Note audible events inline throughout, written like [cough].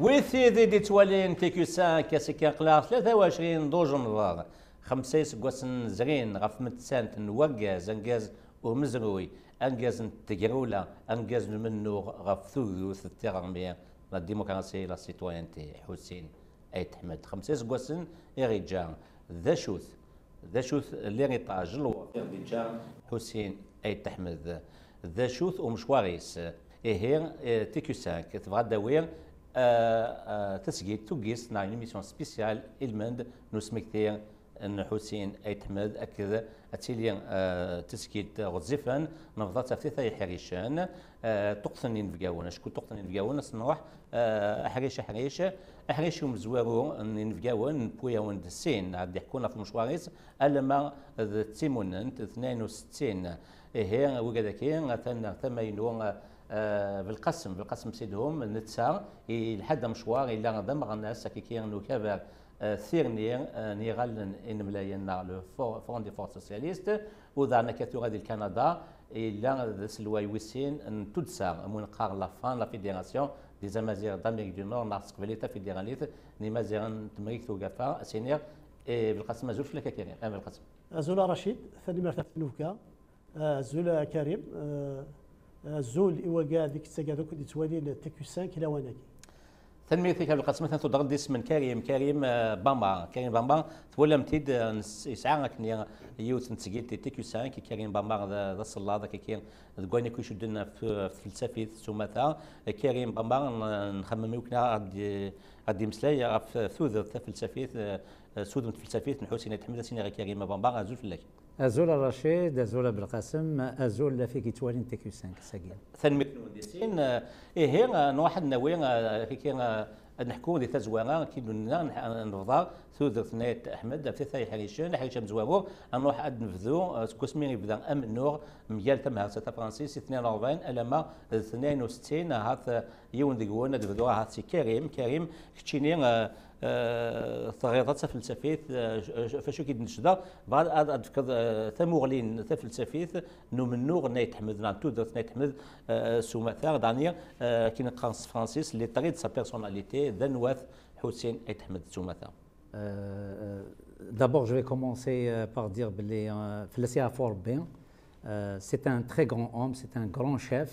ويثي ذي دي توالين تيكو سان كاسي كان قلا 23 دو جنفار خمسة سكواسن زغين غف متسانت نوغاز انجاز ومزروي. انجاز تجرولا انجاز منو غف ثوث التيرامية لا ديمقراطية لا سيتوينتي حسين ايت حمد خمسة سكواسن رجال ذا شوث ذا شوث اللي غيطاج الوفير ديجا حسين ايت احمد ذا شوث ومشواريس إيه تيكو سانك تبغى داوير آه، آه، تسجيل توقيس نعين ميسيون سبيسيال إلمند نسمكتي ان حسين ايتحمد اكد اتيليا آه، تسكيل غزفن نفضة افتيثا يحريشان. تقصني نفقاون شكو تقصني نفقاون نروح أحريش أحريش. أحريش يوم زوارو نفقاون بويا وند السين عاد يحكونا في مشواريس. ألما تيموننت 62 هي وكذا كاين ثماينو بالقسم بالقسم سيدهم نتسا لحد مشوار إلى غدا غناس كي نو كافر ثيرنير نيغال إن ملايين لو فرون دي فور سوسياليست وذا كاتو غادي كندا إلى سلواي ويسين تدسا من قار لا فان لا فيدراسيون دي زمازيغ دامريك دو نور ناس قبليتا فيدراليت ني مازيغ تمريك توقفا سينير بالقسم زول فلك كريم بالقسم. زولا رشيد ثاني مرتبة نوكا زولا كريم زول إيواقا ديك الساقا دوك دي توالي تكو 5 كلا واناكي. تنمية ثيك القسم مثلا اسم من كريم كريم بامبا كريم بامبا. تولى متيد يسعى كني يوت نتسجيل تي تيكو 5 كريم بامبا ذا الصلاة ذاك كي تقولني كل شدنا في فلسفة ثم كريم بامبا نخمم يوكنا غادي غادي مسلاي في ثوذ فلسفة سود فلسفة حسين تحمد سيني كريم بامبا زول فلاك أزول الرشيد أزول بالقاسم أزول في كيتوالين تيكو 5 ساقيا ثنمية المهندسين إيه نواحد نوي كي نحكو دي تزوانا كي نفضا ثوذ ثنيت أحمد في ثاي حريشان حريشان زوارو نروح اد نفذو كوسمي يبدا أم نور ميال تم هاسا فرانسيس 42 ألما 62 هاث يون ديغونا دفذو هاث سي كريم كريم كتشيني ثغيضات فلسفيت فاشو كي نشدا بعد اد ادفكر ثموغلين فلسفيت نو من نور نيت حمد نان تو دوت نيت حمد سوما ثار دانيا كي نقرص فرانسيس لي تريد سا بيرسوناليتي ذنواث حسين ايت حمد سوما ثار D'abord, je vais commencer par dire que Félicia Forbin, c'est un très grand homme, c'est un grand chef.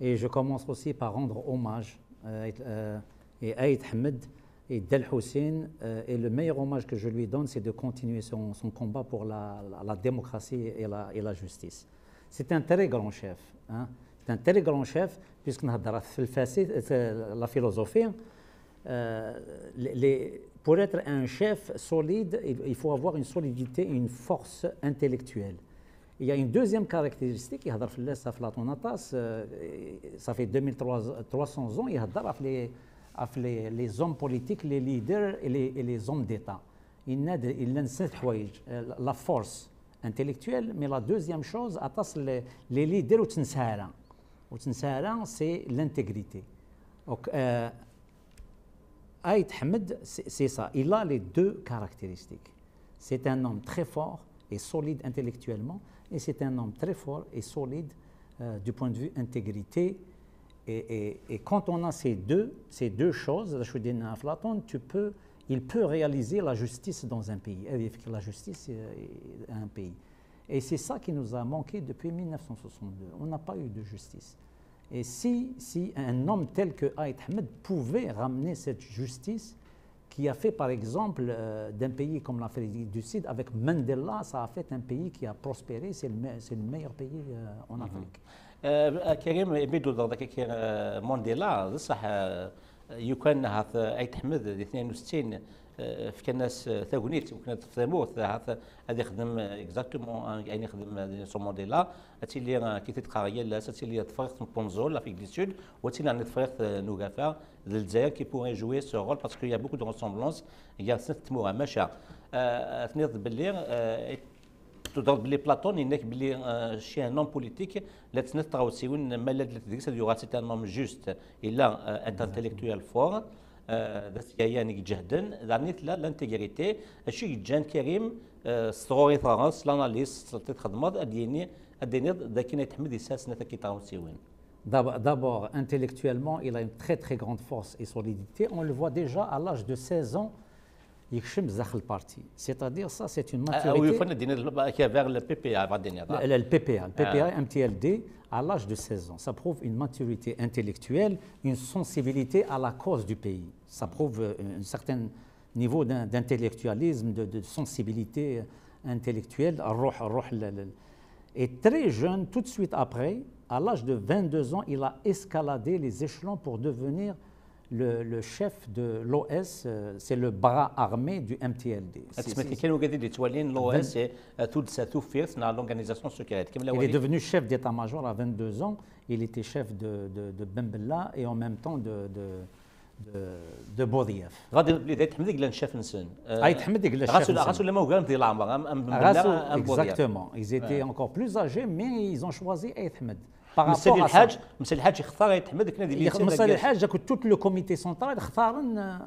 Et je commence aussi par rendre hommage à Aïd Ahmed et Del Hussein. Et le meilleur hommage que je lui donne, c'est de continuer son, combat pour la, démocratie et la, et justice. C'est un très grand chef. Hein. C'est un très grand chef, puisque la philosophie, euh, les, pour être un chef solide, il faut avoir une solidité, une force intellectuelle. Il y a une deuxième caractéristique, euh, ça fait 2300 ans, il y a les, les, hommes politiques, les leaders et les, et les hommes d'État. Il y a la force intellectuelle, mais la deuxième chose, les, les leaders, c'est l'intégrité. Donc, euh, Aït Hamed, c'est ça. Il a les deux caractéristiques. C'est un homme très fort et solide intellectuellement, et c'est un homme très fort et solide euh, du point de vue intégrité. Et, et, et, quand on a ces deux, ces deux choses, tu peux, il peut réaliser la justice dans un pays. La justice est un pays. Et c'est ça qui nous a manqué depuis 1962. On n'a pas eu de justice. Et si, si un homme tel que Aït Ahmed pouvait ramener cette justice, qui a fait par exemple euh, d'un pays comme l'Afrique du Sud, avec Mandela, ça a fait un pays qui a prospéré, c'est le, le, meilleur pays euh, en Afrique. كريم يبدو ضدك مانديلا صح يكون هذا أيت احمد 62 في كناس ثاغونيت وكانت في ثموث هذا يخدم إكزاكتومون يعني يخدم سو موديلا هاتي اللي كي تتقاريا لا هاتي اللي تفرقت بونزول لافريك دي سود وهاتي اللي تفرقت نوغافا للجزائر كي بوغي جوي سو رول باسكو يا بوكو دو ريسومبلونس يا ست تمورا ماشا. تنيض باللي تضرب بلي بلاطون انك بلي شي ان نون بوليتيك لا تنطراو سيون ما لا تدرس يوغا سيت ان نوم جوست الا انتليكتويال فور ذات يعني جهدا دانيت لا لانتيغريتي اشي جان كريم ستوري ثراس لاناليس تخدمض اديني اديني ذاك يتحمد يساس نتا كي تاو سيوين D'abord, intellectuellement, il a une très très grande force et solidité. On le voit déjà à l'âge de 16 ans, il le parti. C'est-à-dire, ça, c'est une ah, maturité. oui, vers le PPA, le, PPA, le PPA, MTLD, à l'âge de 16 ans. Ça prouve une maturité intellectuelle, une sensibilité à la cause du pays. Ça prouve euh, un certain niveau d'intellectualisme, de, sensibilité intellectuelle. Et très jeune, tout de suite après, à l'âge de 22 ans, il a escaladé les échelons pour devenir le, chef de l'OS, euh, c'est le bras armé du MTLD. L'OS l'organisation secrète. Il est devenu chef d'état-major à 22 ans. Il était chef de, de, de Bembella et en même temps de, de de بوظياف غادي اللي يتحمد لك الشيف نسن يتحمد لك الشيف غاسو لما وقال ديال العمر ام exactement ils étaient encore plus âgés mais ils ont choisi Ahmed مسالي الحاج مسالي الحاج اختار ايت حمد كنا ديال مسالي الحاج tout le comité central اختار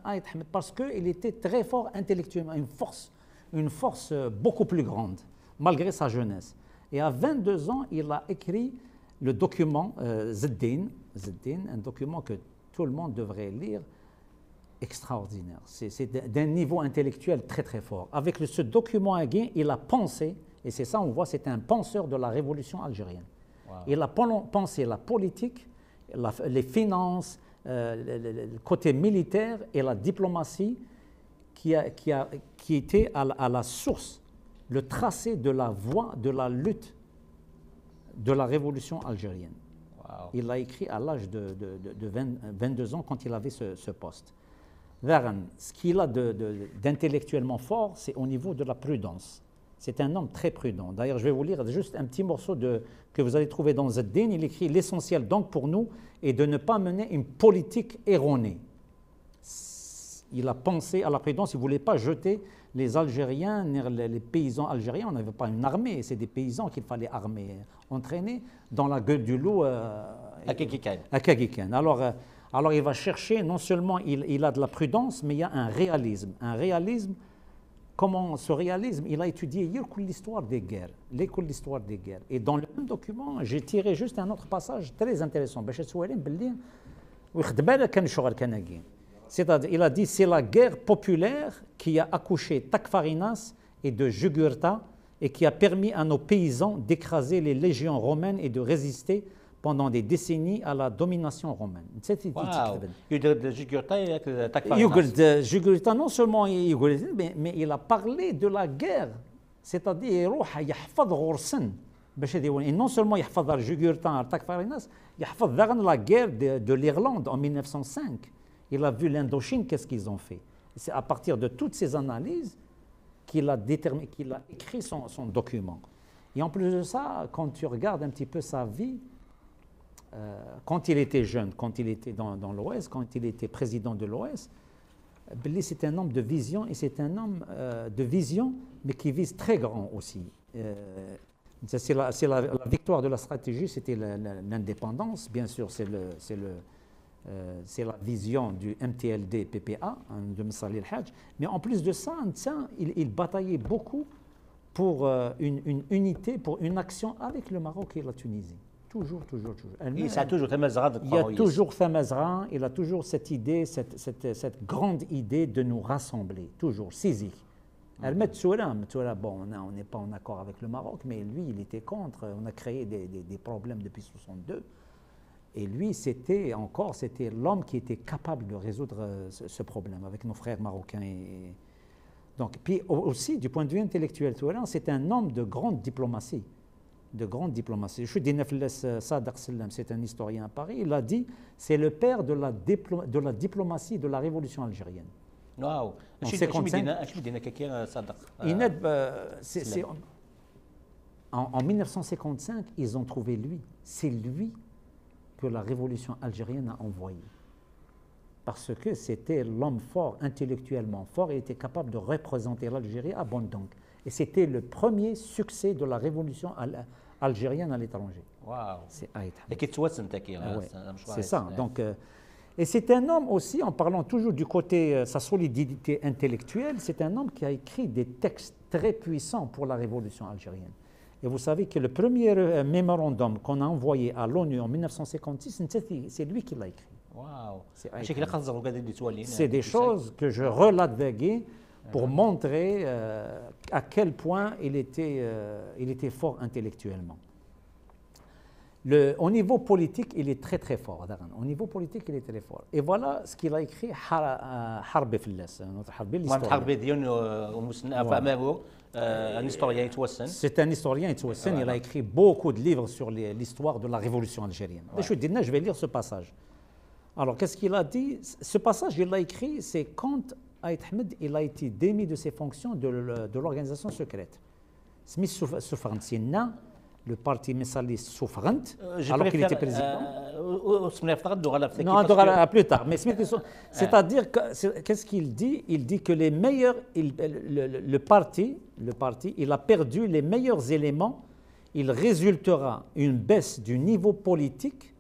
ايت حمد parce que il était très fort intellectuellement une force une force beaucoup plus grande malgré sa jeunesse et à 22 ans il a écrit le document euh, Zeddin Zeddin un document que tout le monde devrait lire extraordinaire. C'est d'un niveau intellectuel très très fort. Avec ce document Aguin, il a pensé, et c'est ça on voit, c'est un penseur de la révolution algérienne. Il a pensé la politique, les finances, euh, le, côté militaire et la diplomatie qui, a, qui, a, qui était à la, source, le tracé de la voie de la lutte de la révolution algérienne. Il l'a écrit à l'âge de, 22 ans quand il avait ce, ce poste. Ce qu'il a d'intellectuellement fort, c'est au niveau de la prudence. C'est un homme très prudent. D'ailleurs, je vais vous lire juste un petit morceau de, que vous allez trouver dans Zeddin. Il écrit L'essentiel donc pour nous est de ne pas mener une politique erronée. Il a pensé à la prudence, il ne voulait pas jeter les Algériens, les paysans algériens. On n'avait pas une armée, c'est des paysans qu'il fallait armer, entraîner dans la gueule du loup euh, à Kagikan. À Alors, euh, alors il va chercher, non seulement il, il, a de la prudence, mais il y a un réalisme. Un réalisme comment ce réalisme, il a étudié l'histoire des guerres, l'école l'histoire des guerres. Et dans le même document, j'ai tiré juste un autre passage très intéressant. C'est-à-dire, il a dit c'est la guerre populaire qui a accouché Takfarinas et de Jugurtha et qui a permis à nos paysans d'écraser les légions romaines et de résister pendant des décennies à la domination romaine. Jugurtha non seulement mais, mais il a parlé de la guerre, c'est-à-dire et non seulement il a la guerre de, de l'Irlande en 1905. Il a vu l'Indochine, qu'est-ce qu'ils ont fait? C'est à partir de toutes ces analyses qu'il a, qu'il a écrit son, son document. Et en plus de ça, quand tu regardes un petit peu sa vie, quand il était jeune, quand il était dans, dans l'OS, quand il était président de l'OS, Billy, c'est un homme de vision et c'est un homme euh, de vision, mais qui vise très grand aussi. Euh, c'est la, victoire de la stratégie, c'était l'indépendance, bien sûr, c'est la vision du MTLD PPA, hein, de Msali Hajj. Mais en plus de ça, il, il bataillait beaucoup pour une, unité, pour une action avec le Maroc et la Tunisie. Toujours, toujours, toujours. Il, a toujours Il y a toujours Thamazra, il a toujours cette idée, cette, cette, cette, grande idée de nous rassembler, toujours, Sisi. Elle met bon, on n'est pas en accord avec le Maroc, mais lui, il était contre. On a créé des, des, des problèmes depuis 62. Et lui, c'était encore, c'était l'homme qui était capable de résoudre euh, ce, problème avec nos frères marocains. Et, donc, puis aussi, du point de vue intellectuel, c'est un homme de grande diplomatie de grande diplomatie. Euh, c'est un historien à Paris, il a dit c'est le père de la, de la diplomatie de la révolution algérienne. Wow. En, en 1955, ils ont trouvé lui. C'est lui que la révolution algérienne a envoyé. Parce que c'était l'homme fort, intellectuellement fort, et était capable de représenter l'Algérie à Bondong. Et c'était le premier succès de la révolution algérienne à l'étranger. C'est ah C'est ça. Donc, euh, et c'est un homme aussi, en parlant toujours du côté euh, sa solidité intellectuelle, c'est un homme qui a écrit des textes très puissants pour la révolution algérienne. Et vous savez que le premier euh, mémorandum qu'on a envoyé à l'ONU en 1956, c'est lui qui l'a écrit. Wow. C'est des choses que je relate pour montrer euh, à quel point il était, euh, fort intellectuellement. Au niveau politique, il est très très fort. Au niveau politique, il est très fort. Et voilà ce qu'il a écrit euh, Harbi Fillas, notre Harbi, l'historien. Un historien. C'est un historien étoissien. Il a écrit beaucoup de livres sur l'histoire de la révolution algérienne. Je, je vais lire ce passage. Alors, qu'est-ce qu'il a dit? Ce passage, il l'a écrit, c'est quand Ait Ahmed, il a été démis de ses fonctions de l'organisation secrète. Smith Soufrant, le parti missaliste Soufrant, alors qu'il était président. Non, plus tard. Mais [laughs] c'est-à-dire, qu'est-ce qu'il dit? Il dit que les meilleurs, le, parti, le parti, il a perdu les meilleurs éléments. Il résultera une baisse du niveau politique.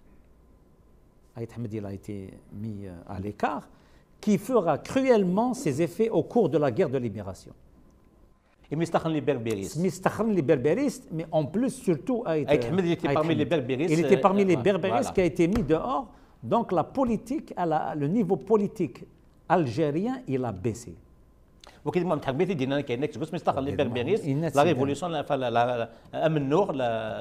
Ait Ahmed, il a été mis euh, à l'écart qui fera cruellement ses effets au cours de la guerre de libération. Et Mistakhn les berbéristes. Mistakhn les berbéristes, mais en plus, surtout, Aït Ahmed, il était parmi les berbéristes. Il était parmi euh, les berbéristes qui a été mis dehors. Donc, la politique, le niveau politique algérien, il a baissé. وكي ما متحبيتي دينا كاينك تقول مستقل لي بيربيريس لا ريفولوسيون ام النور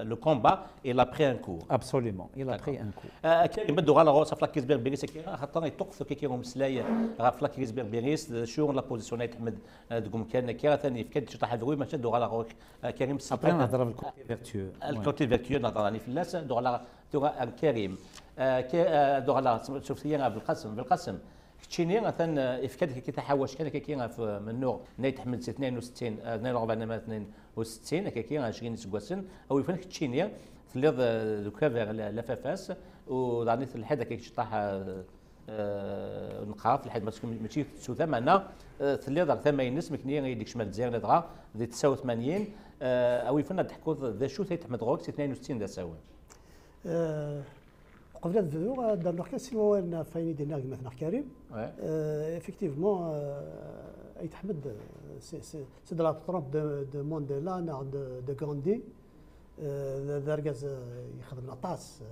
لو كومبا اي لا بري أن كور. ابسوليومون اي لا بري ان كور كاين بدو غالا غوصا فلا كيز بيربيريس خاطر يتوقف كي كيهم سلاي غا لا كيز بيربيريس شو لا بوزيسيون تحمد دوكم كان كي ثاني في كاد تشطح هذوي ماشي دو غالا كريم سابري نهضر بالكوتي فيرتيو الكوتي فيرتيو نهضر راني في الناس دو غالا كريم دو غالا شوف بالقسم بالقسم كتشيني مثلا افكاد كي تحوش كان كي في من حمد 62 آه، 42 62 كي كي 20 سكواسن أو يفن كتشيني تليض دوكا فيغ لافافاس وداني الحدا كي شطح آه، نقاف لحد ما تكون ماشي تسو ثمانة تليض ثمانينس مكني يديك شمال الجزائر دغا دي 89 آه، أو يفن تحكوا ذا شو تيتحمد غوك 62 ذا ساوي آه، قبل الذو دار نحكي سوا ان فاين دينا مثلا كريم. إفكتيفمون اي تحمد سي دو لا تروب دو مونديلا دو غاندي الارجاز يخدم نطاس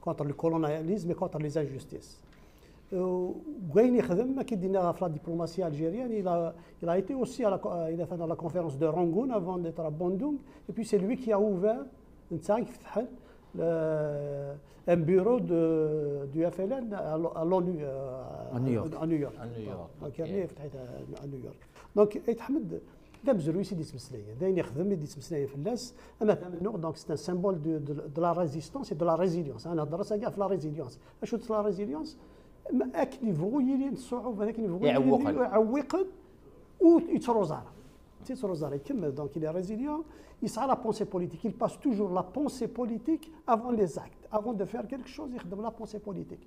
كونتر الكولونياليزم كونتر لي زانجوستيس وين يخدم ما كيدينا في لا ديبلوماسيا الجيريان. إلى إلى أيتي أوسي إلى فانا لا كونفيرونس دو رونغون افون ديتر بوندونغ اي بي سي لوي كي ا اوفير نتاع كيفتحل Euh, un bureau de, du FLN à l'ONU à نيويورك euh, à نيويورك كيرني فتحتها à نيويورك دونك يتحمد لا مزرويسي دي تمسلايين داين يخدم دي تمسلايين في الناس. أما ثمنو دونك de, ان سيمبول دو دو لا ريزيستونس دو لا ريزيليونس أنا هضر راسها كاع في لا ريزيليونس اشو لا ريزيليونس أك نيفو يلي الصعوبه هذاك نيفو يعوقن. يعوقن ويتروزار تيتروزار يكمل. دونك لي ريزيليون il sera la pensée politique. Il passe toujours la pensée politique avant les actes. Avant de faire quelque chose, il donne la pensée politique.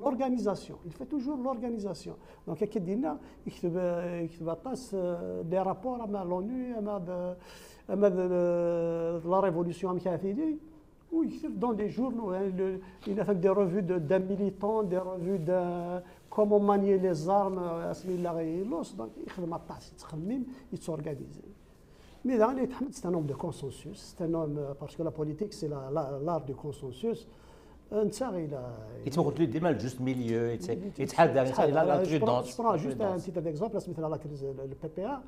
L'organisation, il fait toujours l'organisation. Donc, il y a euh, des rapports à l'ONU, à euh, euh, la révolution, où il dans les journaux, hein. il a fait des revues d'un militant, des revues de comment manier les armes, donc il s'organise. Mais dans les termes, c'est un homme de consensus, c'est un homme, euh, parce que la politique, c'est l'art du consensus. Ansar, il a. Il te des mal juste milieu, il a euh, Je prends juste un petit exemple, la crise, le PPA,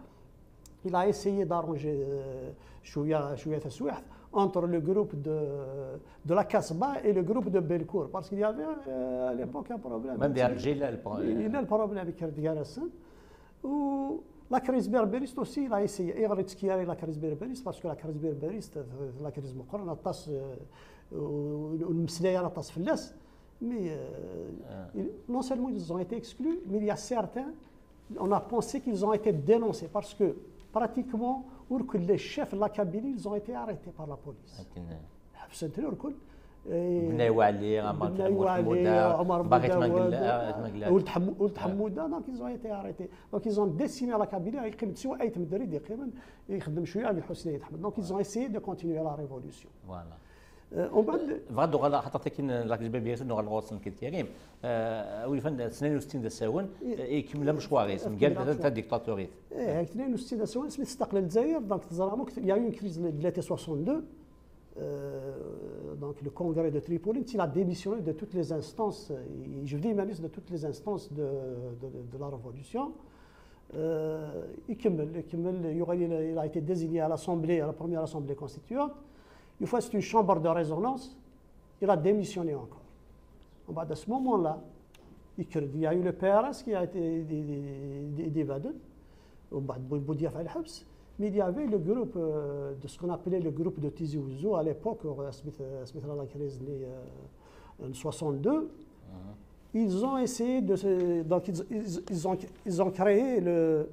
il a essayé d'arranger euh, Chouya Tassouah entre le groupe de, de la Casbah et le groupe de Belcourt, parce qu'il y avait à l'époque un problème. Même il, il a le problème avec Kerdiarassin, où la crise berberiste aussi, il a essayé. Il a réussi la crise berberiste parce que la crise berberiste, la crise مقرنة الطاس والمسلاية على الطاس فلاس. Mais euh, ils- non seulement ils ont été exclus, mais il y a certains, on a pensé qu'ils ont été dénoncés parce que pratiquement, ou que les chefs de la Kabylie, ils ont été arrêtés par la police. بنايو عليه بنايو عليه عمر باغي تمنقلا ولد حمود ولد حمودة دونك ايزون ايتي اريتي دونك ايزون ديسيني لا كابيلا يقيم سوا اي تمدري يقيم يخدم شوية على حسنيه تحمد دونك ايزون ايسيي دو كونتينيو لا ريفولوسيون فوالا ومن بعد فغادو غالا حتى تكين لاك البابيات انه غالغوصن كي كريم اول فن 62 دا ساون اي كملا مشواريس مقال ديكتاتوريت إيه 62 دا ساون سميت استقل الجزائر دونك تزرامك يا اون كريز دو 62 Euh, donc le congrès de Tripoli, il a démissionné de toutes les instances, je dis de toutes les instances de, de, de la révolution. Euh, il a été désigné à l'Assemblée, à la première Assemblée constituante. Une fois, c'est une chambre de résonance. Il a démissionné encore. En bas de ce moment-là, il y a eu le PRS qui a été évadé. Mais il y avait le groupe euh, de ce qu'on appelait le groupe de Tizi Ouzou à l'époque, Smith la crise en 62. Ils ont essayé de. Donc, ils, ils, ont, ils ont créé le,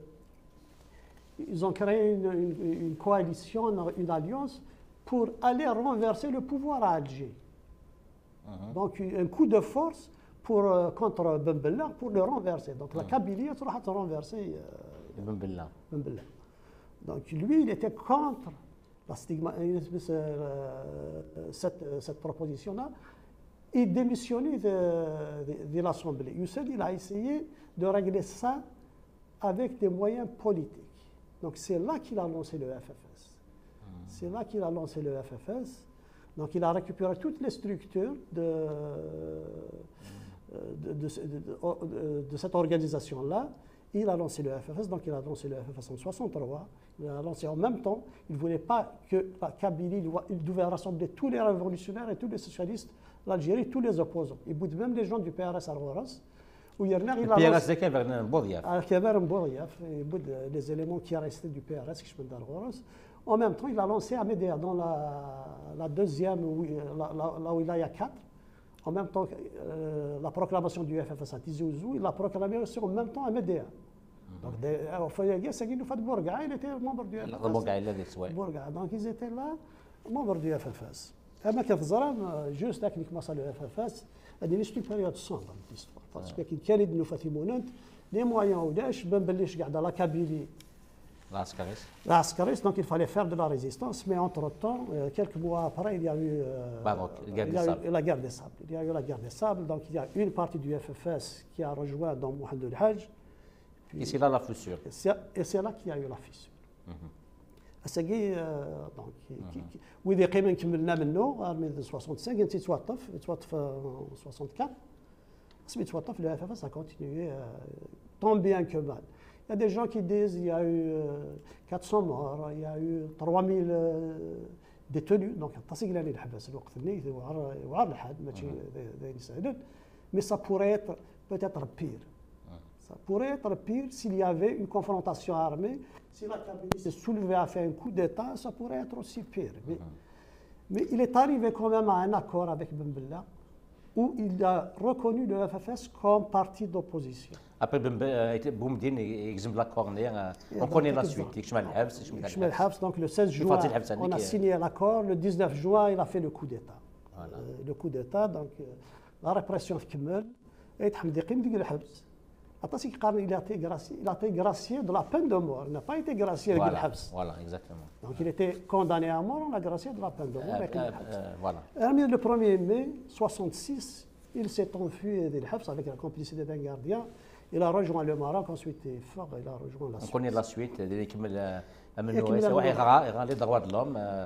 ils ont créé une, une, une, coalition, une alliance pour aller renverser le pouvoir à Alger. Uh-huh. Donc un coup de force pour, euh, contre Ben Bella pour le renverser. Donc la uh-huh. Kabylie a renverser euh, Ben Bella. Ben Bella. Donc lui, il était contre la stigma, euh, cette, cette proposition-là. Il démissionnait de, de, de l'Assemblée. Youssef, il a essayé de régler ça avec des moyens politiques. Donc c'est là qu'il a lancé le FFS. C'est là qu'il a lancé le FFS. Donc il a récupéré toutes les structures de, de, de, de cette organisation-là. Il a lancé le FFS, donc il a lancé le FFS en 63. Il a lancé en même temps. Il ne voulait pas que la Kabylie, il devait rassembler tous les révolutionnaires et tous les socialistes l'Algérie, tous les opposants. Il boude même les gens du PRS à Roras. Où il a PRS. Ah, il boude euh, les éléments qui restaient du PRS, qui à Roras. En même temps, il a lancé Amédéa dans la, la deuxième, la, la, la a 4. En même temps, euh, la proclamation du FFS à Tizi Ouzou, il a proclamé aussi en même temps Amédéa. C'est qu'il fait Bourga, il était membre du FFS. Bourga, il avait souhaité. Bourga, donc ils étaient là, membres du FFS. أما كتزرع جوست ذاك اللي كمصا لو اف اف اس هذه une période sombre dans l'histoire باسكو كي كان يدنو فاتيموننت لي مويان وداش بان بليش قاعدة لا كابيلي L'Ascaris. L'Ascaris, donc il fallait faire de la résistance, mais entre-temps, euh, quelques mois après, il y a eu, euh, eu la guerre des sables. Il y a eu la guerre des sables, donc il y a une partie du FFS qui a rejoint dans Mohamed El Hajj. Et c'est là la fissure. Et c'est là qu'il y a eu la fissure. اساكي دونك وإذا قيمة كملنا منه من 65 انت توظف توظف 64 سميت توظف le FFS a continué tant bien que mal. Il y a des gens qui disent il y a eu 400 morts, il y a eu 3000 détenus donc تصيق لاني الحبس الوقت اللي وعار الحد ماشي داير يسهل mais ça pourrait être peut-être pire. Ça pourrait être pire s'il y avait une confrontation armée. Si la Kabylie s'est soulevée à faire un coup d'État, ça pourrait être aussi pire. Mais, mhm. il est arrivé quand même à un accord avec Ben où il a reconnu le FFS comme parti d'opposition. Après euh, Boumdine et la Corner, euh, on connaît la suite. Habs, ah, donc le 16 juin, on a signé l'accord. Le 19 juin, il a fait le coup d'État. Euh, le coup d'État, donc la répression Kemmel et Hamdi Qim Habs. Il a été gracié, il été gracié de la peine de mort. Il n'a pas été gracié avec voilà, le Habs. Voilà, exactement. Donc il était condamné à mort, on l'a gracié de la peine de mort avec euh, euh, le Habs. Le 1er mai 1966, il s'est enfui de Habs avec la complicité d'un gardien. Il a rejoint le Maroc, ensuite fort, il a rejoint la on Suisse. On connaît la suite, il a les droits de l'homme. Euh,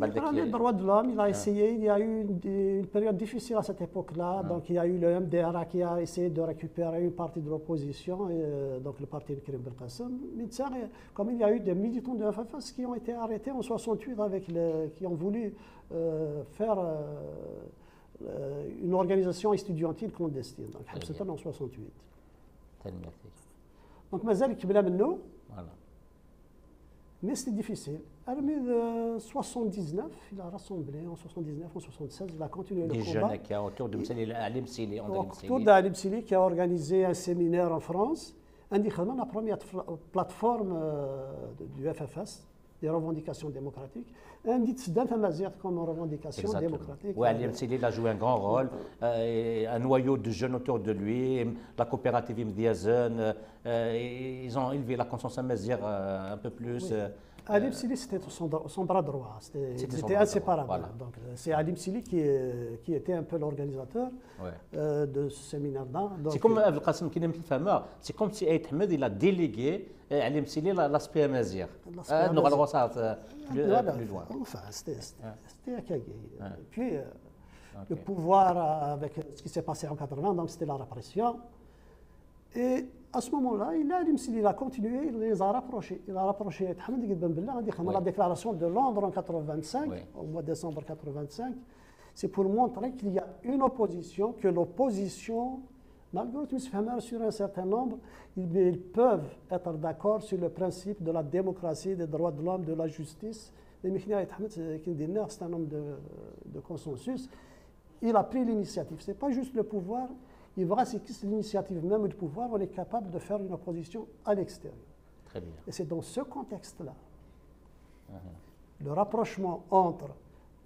a les droits de l'homme, il a essayé, il y a eu une, une période difficile à cette époque-là, donc il y a eu le MDRA qui a essayé de récupérer une partie de l'opposition, donc le parti de Karim Belkacem. Mais comme il y a eu des militants de FFS qui ont été arrêtés en 68 avec le, qui ont voulu euh, faire euh, une organisation estudiantine clandestine, donc c'était en 68. Donc Mazal Kibla Menno, mais c'était difficile. Armée de 79, il a rassemblé en 79, en 76, il a continué Des le jeunes combat. qui ont autour de Ali Msili. Autour d'Ali Msili qui a organisé un séminaire en France. Indiquement la première plateforme euh, du FFS, des revendications démocratiques. Comme revendication Exactement. démocratique. Oui, Msili a joué un grand rôle. Euh, un noyau de jeunes autour de lui, la coopérative Imdiazen, euh, ils ont élevé la conscience amazigh un peu plus. Oui. Ali Msili, c'était son, son bras droit. C'était inséparable. voilà. Donc, euh, c'est Ali Msili qui, qui était un peu l'organisateur Ouais. euh, de ce séminaire-là. C'est comme Abdel Qasim qui c'est comme si Aït Ahmed il a délégué euh, Ali Msili la- l'aspect amazigh. Euh, loin. Enfin, c'était. Ouais. Puis, euh, le pouvoir, euh, avec ce qui s'est passé en 80, donc c'était la répression. Et à ce moment-là, il a, il a continué, il les a rapprochés. Il a rapproché Ahmed Ben Bella, on dit que Oui. la déclaration de Londres en 85, Oui. au mois de décembre 85, c'est pour montrer qu'il y a une opposition, que l'opposition, fait mal sur un certain nombre, ils, ils peuvent être d'accord sur le principe de la démocratie, des droits de l'homme, de la justice. Et c'est un homme de, de consensus. Il a pris l'initiative. Ce n'est pas juste le pouvoir. Il verra si c'est l'initiative même du pouvoir, on est capable de faire une opposition à l'extérieur. Très bien. Et c'est dans ce contexte-là, le rapprochement entre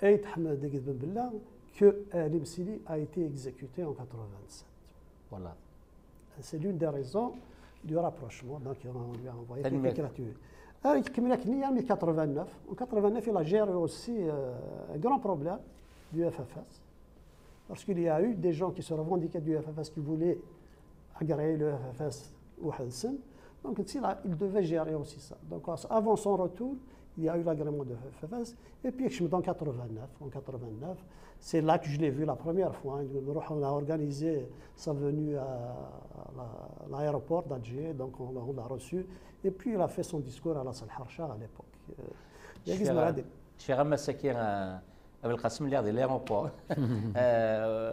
Aït Ahmed et que Ali Msili a été exécuté en 87. Voilà. C'est l'une des raisons du rapprochement. Donc, on lui a envoyé Tellement. quelqu'un qui l'a tué. Euh, comme il a connu en 89. En 89, il a géré aussi euh, un grand problème du FFS. Parce qu'il y a eu des gens qui se revendiquaient du FFS qui voulaient agréer le FFS au Hansen. Donc, il devait gérer aussi ça. Donc, avant son retour, il y a eu l'agrément de FFS. Et puis, je suis en 89. En 89, c'est là que je l'ai vu la première fois. On a organisé sa venue à la- l'aéroport d'Alger, donc on l'a- on l'a reçu. Et puis, il a fait son discours à la salle Harsha à l'époque. Euh, il y a des malades. شي مساكين ابو القاسم اللي غادي ليروبور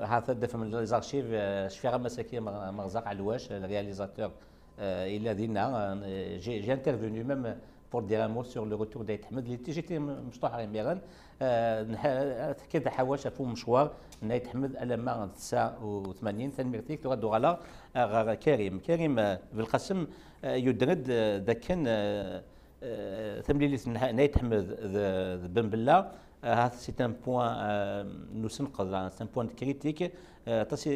هذا دفع من لي زارشيف شفي غير مساكين مرزاق علواش الرياليزاتور il a dit non j'ai بور دير امور سور لو روتور دايت تحمد اللي تيجي مشطوح ريميران كذا حواش فو مشوار نهاية تحمد لما 89 ثاني تنميرتيك تغاد على كريم كريم بالقسم يدرد ذاك تمليليس نايت تحمد بن بلا هذا سي ان بوان نسنقض سي ان بوان كريتيك تاسي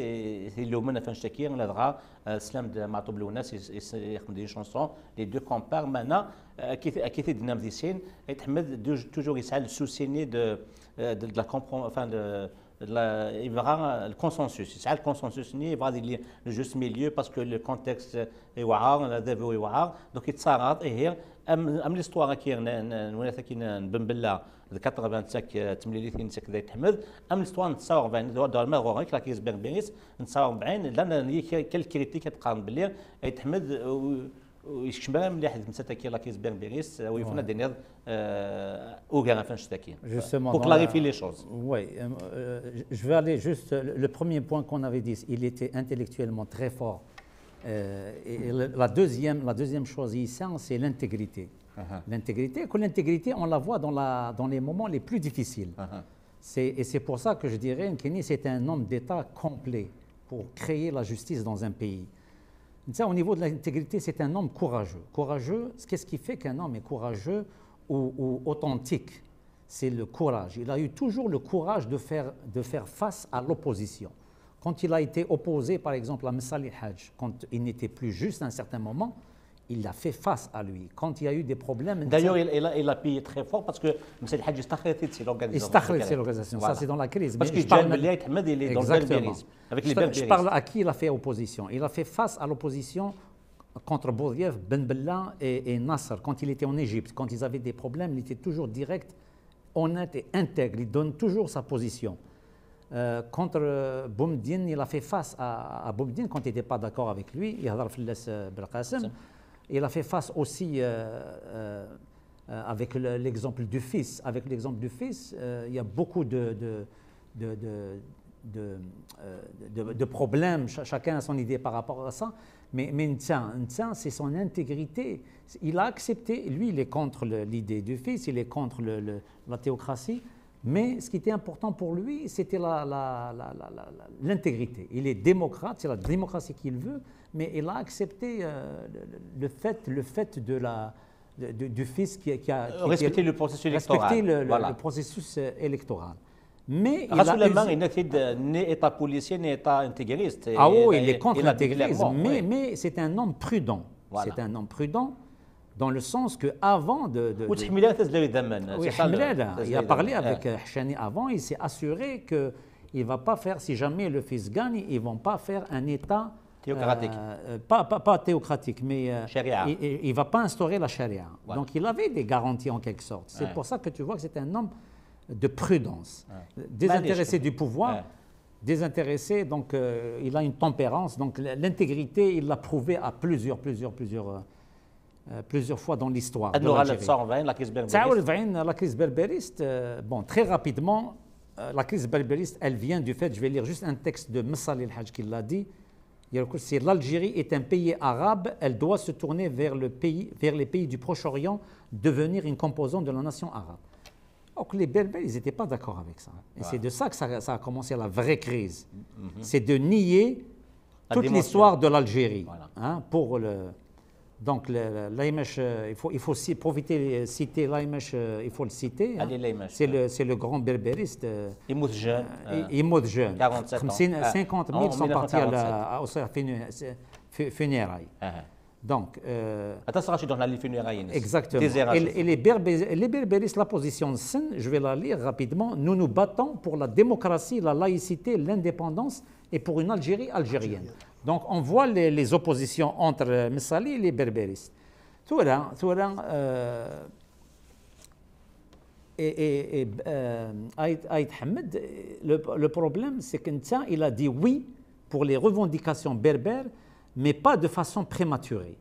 اليوم أنا فان شاكير لا دغا سلام معطوب لوناس يخدم دي شونسون لي دو كومبار مانا أكيد دينام ديسين يتحمد توجور يسعى للسوسيني دو دو لا كومبرون فان دو لا يبغى الكونسنسوس يسعى consensus. ني يبغى consensus, il جوست ميليو باسكو لو كونتكست que le contexte est wahar, la devo est wahar. Donc il s'arrête et hier, ام ليستوار كي نولات كي نبنبلا 80 ساك 38 ساك ذا تحمد ام ليستوار نتصاور بعين دور ما غوريك لا كيز بيربينيس نتصاور بعين لأن كل كريتيك تقارن بلي يتحمد ويشمل مليح مسات كي لا كيز بير بيريس ويفنا دينير اوغا فاش تاكي Justement, pour dans clarifier la- les choses. Oui, euh, euh, je vais aller juste. Le le premier point qu'on avait dit, il était intellectuellement très fort. Euh, et le- la, deuxième, la deuxième chose ici, c'est l'intégrité. L'intégrité, que l'intégrité, on la voit dans, la, dans les moments les plus difficiles. C'est- Et c'est pour ça que je dirais Nkeni, c'est un homme d'État complet pour créer la justice dans un pays. Ça, au niveau de l'intégrité, c'est un homme courageux. Courageux, qu'est-ce qui fait qu'un homme est courageux ou, authentique? C'est le courage. Il a eu toujours le courage de faire, de faire face à l'opposition. Quand il a été opposé, par exemple, à Messali Hajj, quand il n'était plus juste à un certain moment, il a fait face à lui. Quand il y a eu des problèmes... D'ailleurs, il, il a, il a payé très fort parce que M. Hadj c'est l'organisation. C'est l'organisation. Ça, c'est dans la crise. Parce Mais que je parle Ahmed, il est dans le Exactement. berbérisme. Avec les je, je parle à qui il a fait opposition. Il a fait face à l'opposition contre Bourdieu, Ben Bella et, et Nasser quand il était en Égypte. Quand ils avaient des problèmes, il était toujours direct, honnête et intègre. Il donne toujours sa position. Euh, contre euh, Boumdine, il a fait face à, à Boumdine quand il n'était pas d'accord avec lui. Il a il a fait face aussi euh, euh, euh, avec le- l'exemple du fils. Avec l'exemple du fils, il y a beaucoup de, problèmes. Ch- chacun a son idée par rapport à ça. Mais, mais Ntsan, c'est son intégrité. Il a accepté, lui, il est contre l'idée du fils, il est contre la théocratie. Mais ce qui était important pour lui, c'était l'intégrité. Il est démocrate, c'est la démocratie qu'il veut, mais il a accepté euh, le, fait, le fait de la, du fils qui, a qui respecté le processus électoral. Respecté le, processus euh, électoral. Mais Rassemblement, il n'a fait État policier, ni État intégriste. Ah oui, il, est contre l'intégrisme, mais, c'est un homme prudent. C'est un homme prudent dans le sens que avant de, de, de oui, il a parlé avec euh, Hachani avant, il s'est assuré que il va pas faire si jamais le fils gagne, ils vont pas faire un État Théocratique. Euh, euh, pas, théocratique, mais euh, il ne va pas instaurer la charia. Donc il avait des garanties en quelque sorte. C'est pour ça que tu vois que c'est un homme de prudence, désintéressé du pouvoir, désintéressé, donc il a une tempérance. Donc l'intégrité, il l'a prouvé à plusieurs, plusieurs, plusieurs. plusieurs fois dans l'histoire. La crise berbériste. La crise berbériste, bon, très rapidement, la crise berbériste, elle vient du fait, je vais lire juste un texte de Messal el-Hajj qui l'a dit, si l'Algérie est un pays arabe, elle doit se tourner vers, le pays, vers les pays du Proche-Orient, devenir une composante de la nation arabe. Donc les Berbères, ils n'étaient pas d'accord avec ça. Et c'est de ça que ça, ça a commencé la vraie crise. C'est de nier La toute l'histoire de l'Algérie. Voilà. hein, pour le, donc, l'Aimesh, euh, il faut, il faut profiter, euh, citer l'Aimesh, euh, il faut le citer. Hein. C'est le, le, grand berbériste. Il meurt jeune. Hein. il jeune. 47 50, ans. 50 000 ah. sont partis à, aux funérailles. Ah, ah. Donc. Attends, ça, je dans la funérailles. Hein. Exactement. Et, les, berbéristes, la position de je vais la lire rapidement. Nous nous battons pour la démocratie, la laïcité, l'indépendance et pour une Algérie algérienne. Donc on voit les, les oppositions entre euh, Messali et les berbéristes. Touran, Touran, euh, et, et, et euh, Hamed, le, le problème c'est qu'Intia, il a dit oui pour les revendications berbères, mais pas de façon prématurée.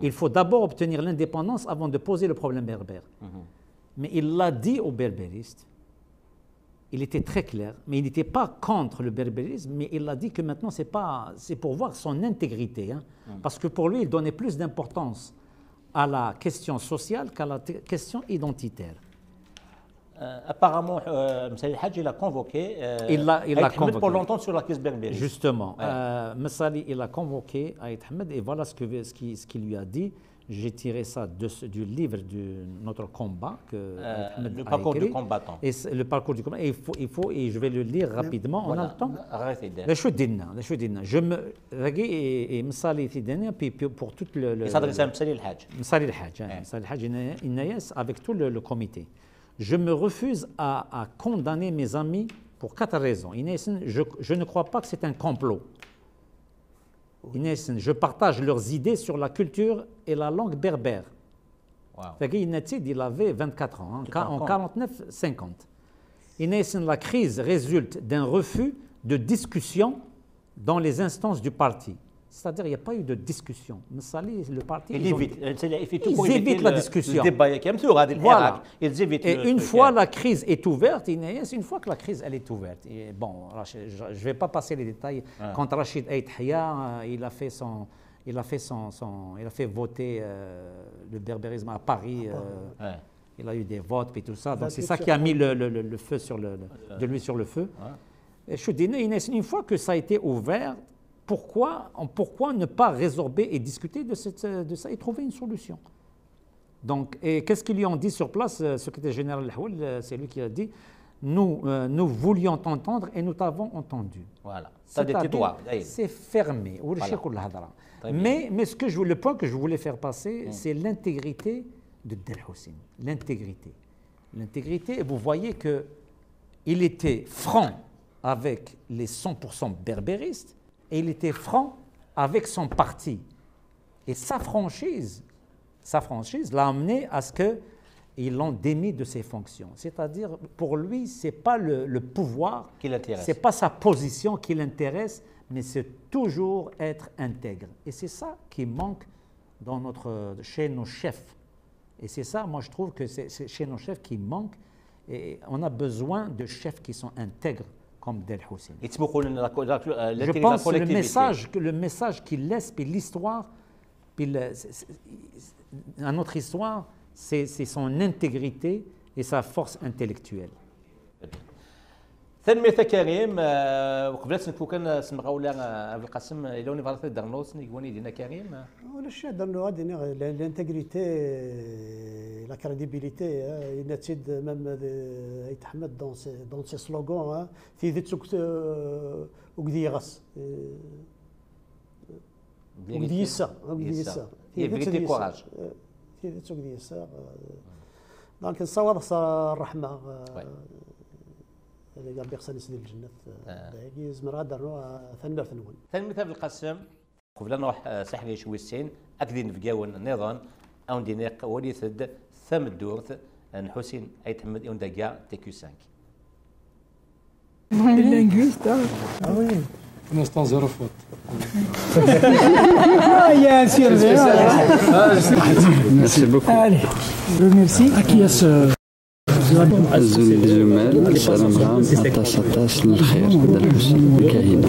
Il faut d'abord obtenir l'indépendance avant de poser le problème berbère. Mais il l'a dit aux berbéristes il était très clair, mais il n'était pas contre le berbérisme, mais il a dit que maintenant c'est pas, c'est pour voir son intégrité, hein. parce que pour lui il donnait plus d'importance à la question sociale qu'à la question identitaire. Euh, apparemment, euh, M. Hadj, il a convoqué. Euh, il l'a a convoqué. pour longtemps sur la crise berbère. Justement. Ouais. Euh, il a convoqué Aït Ahmed et voilà ce, qu'il lui a dit j'ai tiré ça de, du livre de notre combat. Que euh, euh le, parcours écrit. Du combattant. Et le parcours du combattant. Et il faut, il faut, et je vais le lire rapidement. Voilà. On a le temps. Je me. Et Msali puis pour tout le. le il s'adresse à Msali Al-Hajj. Msali Al-Hajj. Hein. Inayas, avec tout le, le, comité. Je me refuse à, à condamner mes amis pour quatre raisons. Inayas, je, je ne crois pas que c'est un complot je partage leurs idées sur la culture et la langue berbère. Wow. il avait 24 ans, hein, en 49-50. La crise résulte d'un refus de discussion dans les instances du parti. C'est-à-dire qu'il n'y a pas eu de discussion. Moussali, le parti. Ils, ils évitent, ont... ils évitent la discussion. Le débat, voilà. Ils évitent et une fois la crise est ouverte, Inès, une fois que la crise elle est ouverte, et bon, je ne vais pas passer les détails. Quand Rachid Aithiya, euh, il a fait son. Il a fait, son, il a fait voter euh, le berbérisme à Paris. Euh, il a eu des votes et tout ça. Donc c'est ça qui a mis le, feu sur le, de lui sur le feu. Ouais. Et je Inès, une fois que ça a été ouvert, pourquoi, pourquoi ne pas résorber et discuter de, cette- de ça et trouver une solution? Donc, et qu'est-ce qu'ils lui ont dit sur place euh, Secrétaire général Al-Hawel, euh, c'est lui qui a dit nous, euh, nous voulions t'entendre et nous t'avons entendu. voilà. C'est fermé. Le Voilà. le. Mais, mais ce que je, le point que je voulais faire passer, c'est l'intégrité de Del Hussein. L'intégrité. L'intégrité, et vous voyez que il était franc avec les 100% berbéristes et il était franc avec son parti. Et sa franchise, sa franchise l'a amené à ce que ils l'ont démis de ses fonctions. C'est-à-dire, pour lui, c'est pas le, le pouvoir, Qui l'intéresse. c'est pas sa position qui l'intéresse, mais c'est toujours être intègre. Et c'est ça qui manque dans notre, chez nos chefs. Et c'est ça, moi, je trouve que c'est chez nos chefs qui manque. Et on a besoin de chefs qui sont intègres comme Del Hussein. Je pense que le message, le message qu'il laisse, puis l'histoire, puis notre histoire, c'est son intégrité et sa force intellectuelle. تنمية كريم آه، وقبل أن نكون كان سمغا ولا عبد آه، القاسم إلى وني فارت درنوس نيكواني دينا كريم آه. ولا شي درنو غادي لانتيغريتي لا كريديبيليتي إلى تيد مام يتحمد دون سي دون سلوغون في ذي تسوك وكدي غاس وكدي يسا وكدي يسا هي كوراج في ذي تسوك دي يسا دونك نصور الرحمة اللي قال بيخسر سنين الجنة آه، آه. يزمر غادر آه، ثاني مرة ثنون ثاني مثال القسم قبل نروح سحلي شوي أكدين في جاون نظام أو ندينيق وليثد ثم الدورث حسين أي تحمد يوم دقا تكيو 5 لينغويست آه وي أنا فوت يا سير ميرسي ميرسي عزم الجمال سلامها ما تشطاش للخير هذا الحسن الكاهنه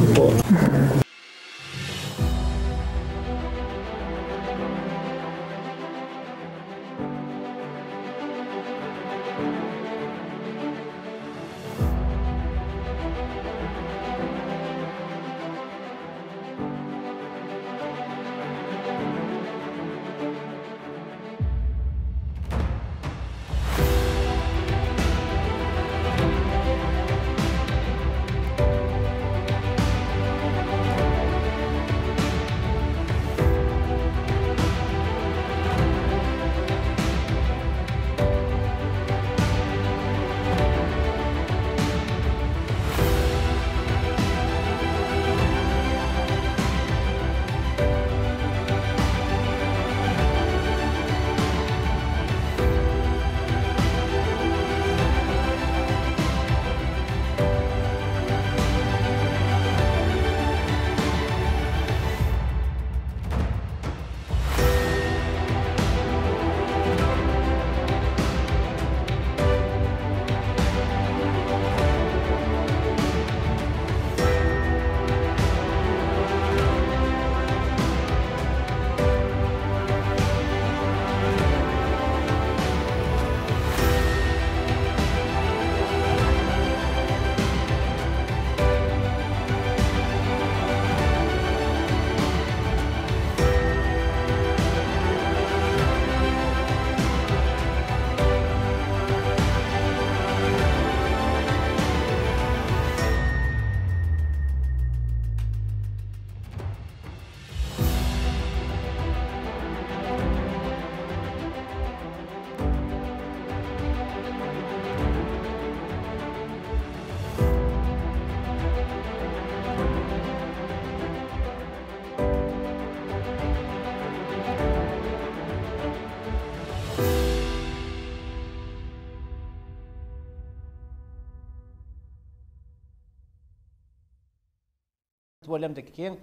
ولا مدكين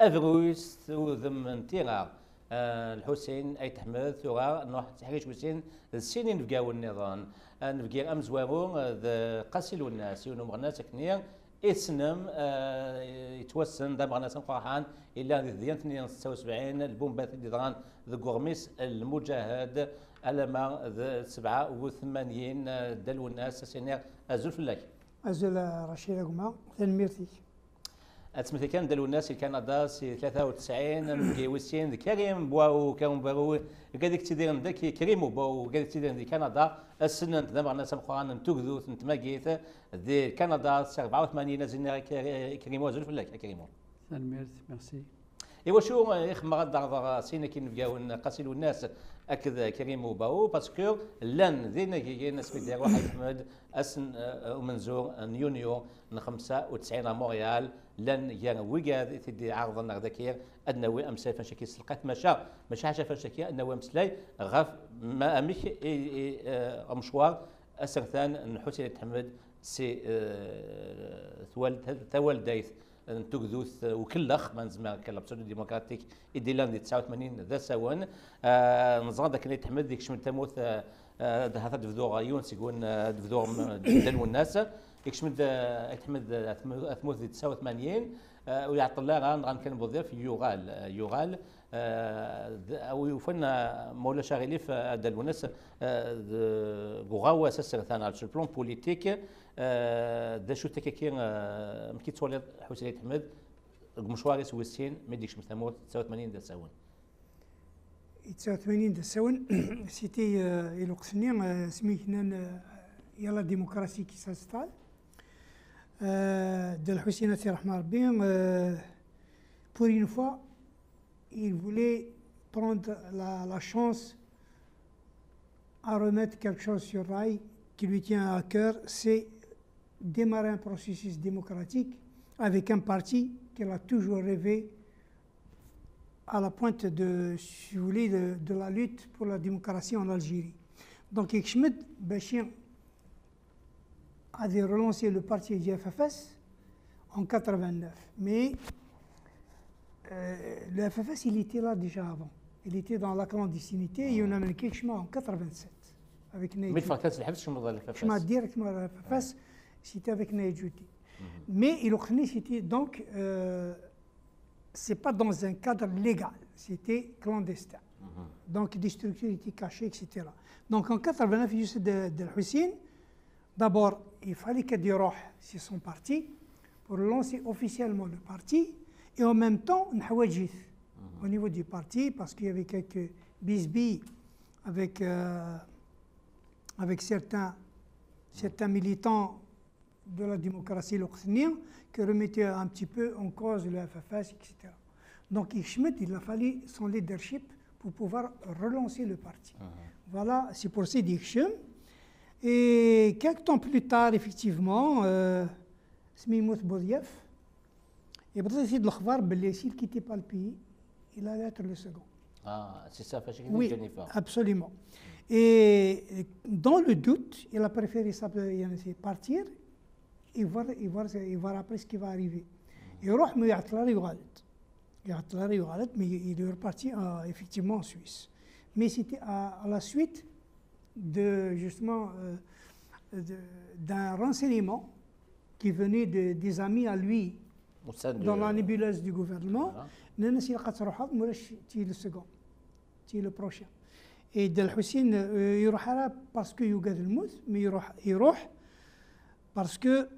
أفروس ذم تيغا آه، الحسين أي تحمد ثورا نوح تحريش حسين السنين نفقاو النظام. آه، نفقير أم آه، ذا قاسل والناس يونو مغناس كنير اسنم يتوسن دام غناس فرحان إلا ذيان 72 البومبات اللي ضران ذا قرميس المجاهد ألما 87 دلو الناس سينير أزول فلاك. أزول رشيد أقما تنميرتي اسمتي كان دلو الناس كندا سي 93 كيوسين كريم بواو كان باو قادك تدير ذاك كريم بواو قادك تدير دي كندا السنة ذا معنا سبقان نتوكذو نتماكيت دي كندا 84 زين كريم وزول فلاك كريم ميرسي ايوا شو اخ ما غدا سينا كي نبقاو قاسيلو الناس اكد كريم وباو باسكو لأن ذينا كي ناس في واحد احمد اسن ومنزور يونيو 95 مونريال لن ويجاد تدي عرضنا ذكير أنه أمس فنشكي سلقات مشا مشا حاجة فنشكي أنه أمسلاي غاف ما أمك مشوار أسرثان نحوسي تحمد سي ثوال ثوال دايث نتوكذوث وكلخ ما نزمع كلا بسودو ديمقراطيك. إدي لاندي 89 ذا سوان نزغان ذاك اللي تحمد ديك شمل تموت هذا دفدور يونس يقول دفدور دلو الناس يكشمد يتحمد ثموث تساوي 80 ويعطل كان غنكون بوظيف يوغال يوغال أو يوفن مولا شاغلي في دالونس غوغاو أساسا ثانا سو البلون بوليتيك دا شو تككي مكي تولي حسين احمد مشواري سويسين ما يديكش مثلا 89 دساون 89 دساون سيتي آه، الوقت آه، سميتنا آه، يلا ديمقراطي كي ساستال de Hussein Rahman euh, pour une fois, il voulait prendre la, chance à remettre quelque chose sur rail qui lui tient à cœur, c'est démarrer un processus démocratique avec un parti qu'il a toujours rêvé à la pointe de, de, la lutte pour la démocratie en Algérie. Donc, Bachir avait relancé le parti du FFS en 89. Mais euh, le FFS, il était là déjà avant. Il était dans la clandestinité et on a marqué le chemin en 87. Avec Mais le directement à FFS, c'était avec Naïdjouti. Mais il c'était donc, euh, c'est pas dans un cadre légal, c'était clandestin. Donc des structures étaient cachées, etc. Donc en 89, Youssef de, de Hussein, d'abord, il fallait qu'il déroge sur son parti pour lancer officiellement le parti et en même temps, Nhawajith au niveau du parti parce qu'il y avait quelques bisbilles avec. euh, avec certains, certains militants de la démocratie loctinienne qui remettaient un petit peu en cause le FFS, etc. Donc il a fallu son leadership pour pouvoir relancer le parti. Voilà, c'est pour ça d'Ichim. Et quelques temps plus tard, effectivement, euh, Smimout Boudiaf, et peut-être de l'akhbar, mais s'il ne quittait pas le pays, il allait être le second. Ah, c'est ça, Fachik Oui, absolument. Et dans le doute, il a préféré euh, partir et voir, et voir, après ce qui va arriver. Mm. Et Rohme Yatlari Yugalet. Mais il est reparti euh, effectivement en Suisse. Mais c'était à, la suite de, justement euh, d'un renseignement qui venait de, des amis à lui dans la nébuleuse du gouvernement. le second, le prochain. Et Del Hussein, euh, il parce que Yuga del mais il parce que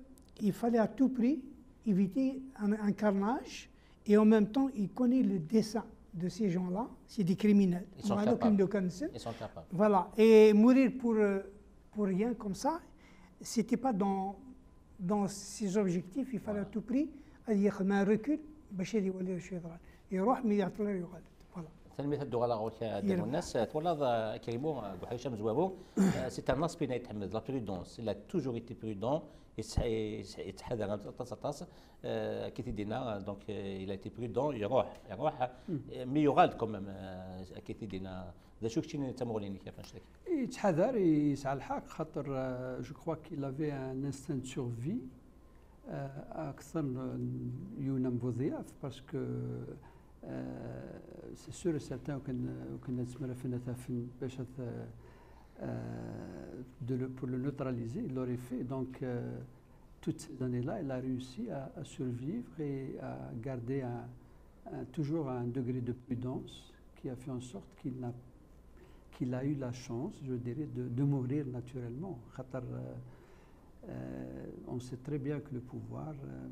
il fallait à tout prix éviter un, un, carnage et en même temps il connaît le dessin de ces gens-là c'est des criminels Ils sont وهذوك capables. اللي كنسن. Ils sont capables. Voilà. Et mourir pour, euh, pour rien comme ça, c'était pas dans, dans ses objectifs. Il fallait à tout prix ياخذ un recul باش هذا يولي الشيطان يروح مي يعطل يغلط فوالا تلميذ الدول غوت يلا. ديال الناس تولى كريمو بوحيشام زوابو سي ان اسبي يتحمد لا برودونس il a toujours été prudent يتح- يتح- يتحذر طاس طاس كي تيدينا دونك a été prudent يروح يروح مي يغالد كومام كي تيدينا. ذا شو كنتي انت مغوليني كيفاش لك يتحذر يسعى الحق خاطر جو كخوا كيل افي ان انستان دو سورفي أكثر من يونم بوضياف باسكو سي سور سيرتان وكان وكنا تسمى فينا تافن باش Euh, de le, pour le neutraliser, il l'aurait fait. Donc, euh, toutes ces années-là, elle a réussi à, survivre et à garder un, toujours un degré de prudence qui a fait en sorte qu'il a, qu a eu la chance, je dirais, de, mourir naturellement. Khatar, euh, euh, on sait très bien que le pouvoir, euh,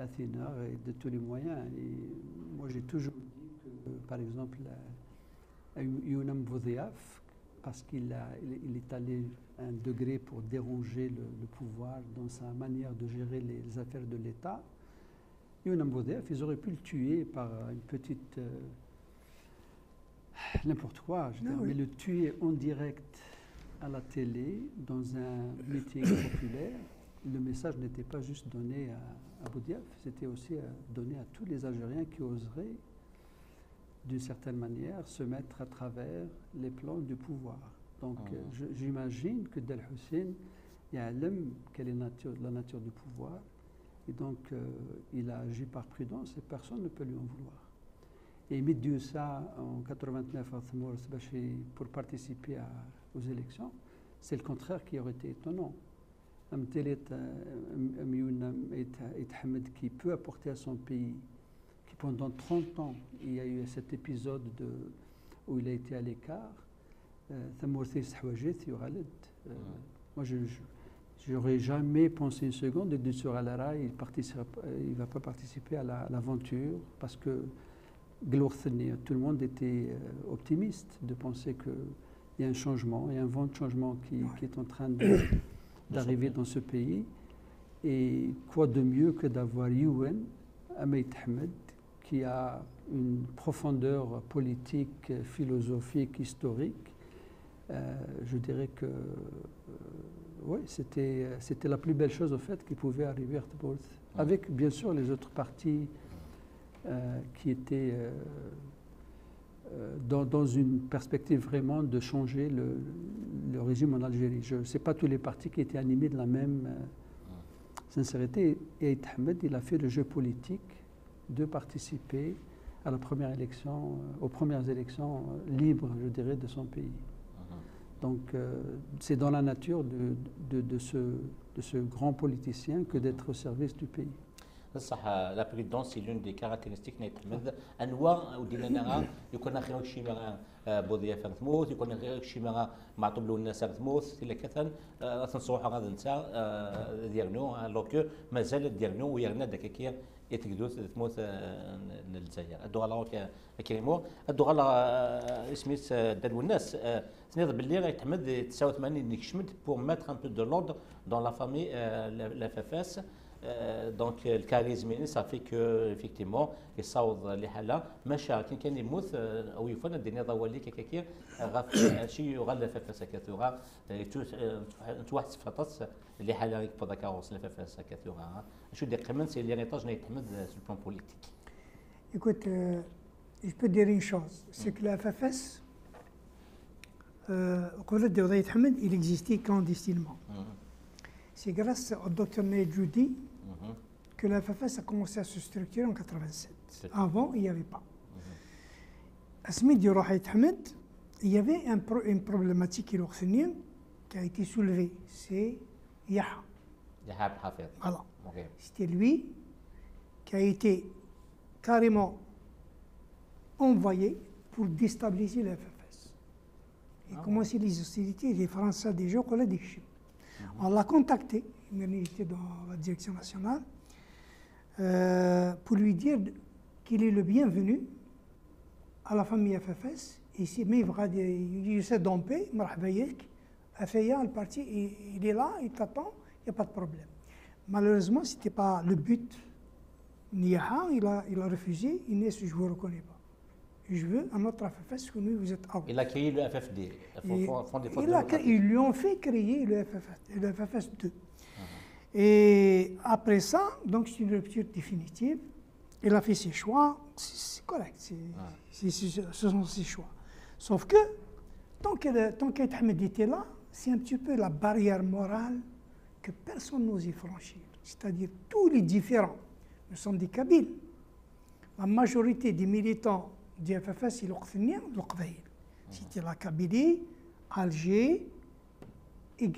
Athena et de tous les moyens. Et moi, j'ai toujours dit que, par exemple, Younam Vodéaf, parce qu'il a- il est- allé un degré pour déranger le, le pouvoir dans sa manière de gérer les, les affaires de l'État, Younam Vodéaf, ils auraient pu le tuer par une petite. euh, N'importe quoi, je veux Ah dire, oui. mais le tuer en direct à la télé, dans un meeting [coughs] populaire, le message n'était pas juste donné à, à Boudiaf, c'était aussi euh, donné à tous les Algériens qui oseraient, d'une certaine manière, se mettre à travers les plans du pouvoir. Donc Mhm. euh, j'imagine que Del Hussein, il y a un homme quelle est nature- la nature du pouvoir, et donc euh, il a agi par prudence et personne ne peut lui en vouloir. Et Midiou ça en 89 à Thamour, Sbachi, pour participer à- aux élections, c'est le contraire qui aurait été étonnant. Un tel Hamed qui peut apporter à son pays, pendant 30 ans, il y a eu cet épisode de, où il a été à l'écart, euh. Euh, Moi, je n'aurais jamais pensé une seconde de sur Alara, il ne va pas participer à la- à l'aventure parce que tout le monde était euh, optimiste de penser qu'il y a un changement, il y a un vent de changement qui, qui est en train [coughs] d'arriver dans ce pays. Et quoi de mieux que d'avoir Youen, Ameït Ahmed, qui a une profondeur politique, philosophique, historique. Euh, je dirais que oui, c'était la plus belle chose au fait qui pouvait arriver à avec bien sûr les autres partis qui étaient dans, dans, une perspective vraiment de changer le, le régime en Algérie. Je ne sais pas tous les partis qui étaient animés de la même sincérité. Et Ahmed, il a fait le jeu politique de participer à la première élection, euh, aux premières élections euh, libres, je dirais, de son pays. Uh-huh. Donc, euh, c'est dans la nature de, de, de, ce, de ce grand politicien que d'être au service du pays. بصح لا بريدونس سي لون دي كاركتيرستيك نيتمد انواع ودينا يكون خير شي ما بوضيا فان ثموث يكون غير شي ما معطوب له الناس ثموث الا كثن تنصوح غادي نتا ديالنو لوكو مازال ديالنو ويرنا داك كي يتقدو ثموث الجزائر ادو غالا كريمو ادو غالا سميت دالو الناس تنيض باللي غيتحمد 89 نكشمد بور ماتر ان بو دو لوردر دون لا فامي لا فافاس دونك الكاريزميني صافي كو افيكتيمون يصاوض لحالة ماشا كان كان يموت او يفن الدنيا ضوالي كاكاكي غاف شي يغال فافاس كاثوغا توحد فطس لحالة يكبر ذاك وصل فافاس كاثوغا شو دي قيمن سي ليريتاج نيتحمد سو بلان بوليتيك Écoute, euh, je peux dire une chose, c'est que la FFS, euh, au de Hamed, il existait clandestinement. C'est grâce au docteur Nedjoudi que la FFS a commencé à se structurer en 87. Avant, il n'y avait pas. À Smith Ahmed, il y avait un pro, une problématique qui a été soulevée. C'est Yaha. Voilà. C'était lui qui a été carrément envoyé pour déstabiliser la FFS. Et ah commencer les hostilités des Français, des gens qu'on a des On l'a contacté, il était dans la direction nationale. Euh, pour lui dire qu'il est le bienvenu à la famille FFS. Ici, mais il s'est dompé, le parti, il est là, il t'attend, il n'y a pas de problème. Malheureusement, ce n'était pas le but. Niaha, il a, il a refusé, Inès, je ne vous reconnais pas. Je veux un autre FFS que nous, vous êtes out. Il a créé le FFD, Ils lui ont fait créer le FFS, le FFS 2. Et après ça, donc c'est une rupture définitive. Il a fait ses choix, c'est correct, ce sont ses choix. Sauf que, tant qu'Ahmed était là, c'est un petit peu la barrière morale que personne n'osait franchir. C'est-à-dire tous les différents. Nous sommes des Kabyles. La majorité des militants du FFS, ils ont C'était la Kabylie, Alger, et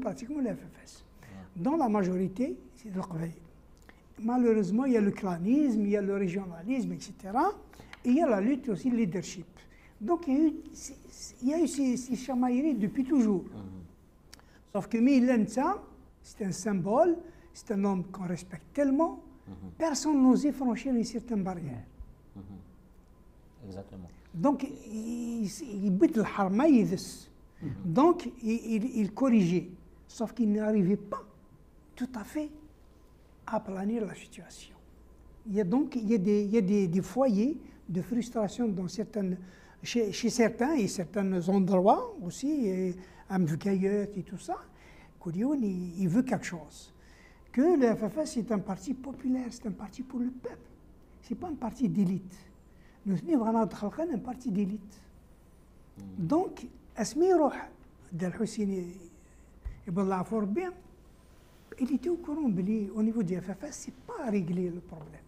pratiquement le FFS. Dans la majorité, c'est le Malheureusement, il y a le clanisme, il y a le régionalisme, etc. Et il y a la lutte aussi, le leadership. Donc il y a eu, il y a eu ces, ces chamailleries depuis toujours. Mm-hmm. Sauf que Milen c'est un symbole, c'est un homme qu'on respecte tellement, mm-hmm. personne n'osait franchir une certaine barrière. Mm-hmm. Exactement. Donc il, il, il, donc, il, corrigeait, sauf qu'il n'arrivait pas tout à fait à planir la situation. Il y a donc il y a des, il y a des, des foyers de frustration dans certaines, chez, chez, certains et certains endroits aussi, et à et tout ça. Kourioun, il, il, veut quelque chose. Que le FFS est un parti populaire, c'est un parti pour le peuple. Ce n'est pas un parti d'élite. Nous sommes un parti d'élite. Donc, اسمي يروح دا الحسيني يبلع فور بيان il était au courant بلي au niveau du FFS c'est pas réglé le problème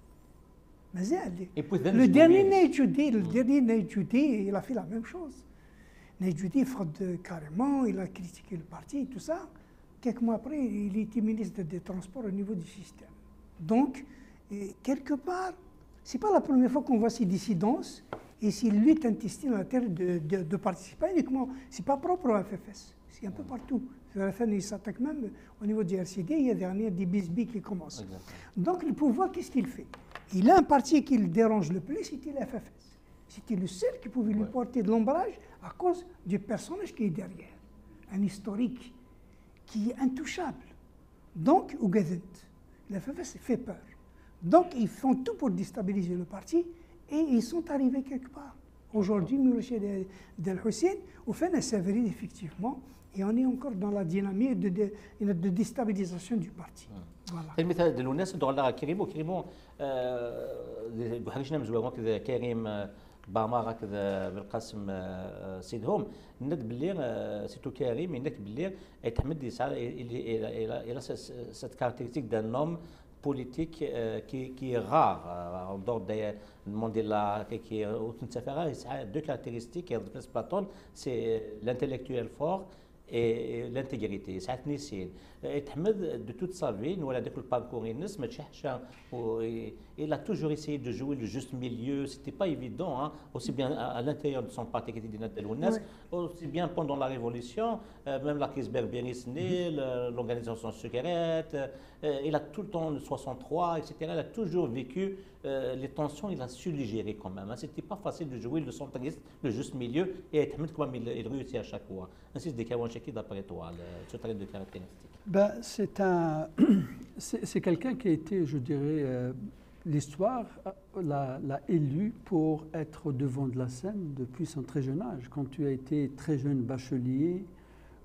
مازال le dernier Nejudi le dernier Nejudi il a fait la même chose Nejudi fraude carrément il a critiqué le parti et tout ça quelques mois après il était ministre des transports au niveau du système donc quelque part c'est pas la première fois qu'on voit ces dissidences et si lutte intestinale de, de, de participer uniquement, ce n'est pas propre au FFS, c'est un peu partout. Il s'attaque même au niveau du RCD, il y a dernier des bisbis qui commencent. Donc le pouvoir, qu'est-ce qu'il fait? Il a un parti qui le dérange le plus, c'était le FFS. C'était le seul qui pouvait lui porter de l'ombrage à cause du personnage qui est derrière. Un historique qui est intouchable. Donc, au Gazette, le FFS fait peur. Donc, ils font tout pour déstabiliser le parti et ils sont arrivés quelque part. Aujourd'hui, Miloche Del Hussein, au fait, s'avère effectivement, et on est encore dans la dynamique de, de, de déstabilisation du parti. Voilà. المثال ديال الناس ندوي على كريمو كريمو بحال شنو مزوغون كذا كريم باما هكذا بالقاسم سيدهم ند باللي سيتو كريم ينك باللي يتحمد يسعى الى الى cette caractéristique d'un homme Politique euh, qui, qui, est rare euh, en dehors du monde de la qui est deux caractéristiques Platon c'est l'intellectuel fort et l'intégrité ساعات سين يتحمد de toute sa vie ولا داك الباركور ينس ما حشا il a toujours essayé de jouer le juste milieu. C'était pas évident, hein, aussi bien à, l'intérieur de son parti qui était Delounes, aussi bien pendant la Révolution, euh, même la crise berberisnée, mm-hmm. l'organisation secrète. Euh, il a tout le temps, le 63, etc. Il a toujours vécu euh, les tensions, il a su les gérer quand même. Hein. C'était pas facile de jouer le centriste, le juste milieu, et Ahmed, quand il, il, réussit à chaque fois. Ainsi, de Kawanchaki, d'après toi, ce trait de caractéristique? Ben, [coughs] C'est quelqu'un qui a été, je dirais, euh, l'histoire l'a élu pour être au devant de la scène depuis son très jeune âge. Quand tu as été très jeune bachelier,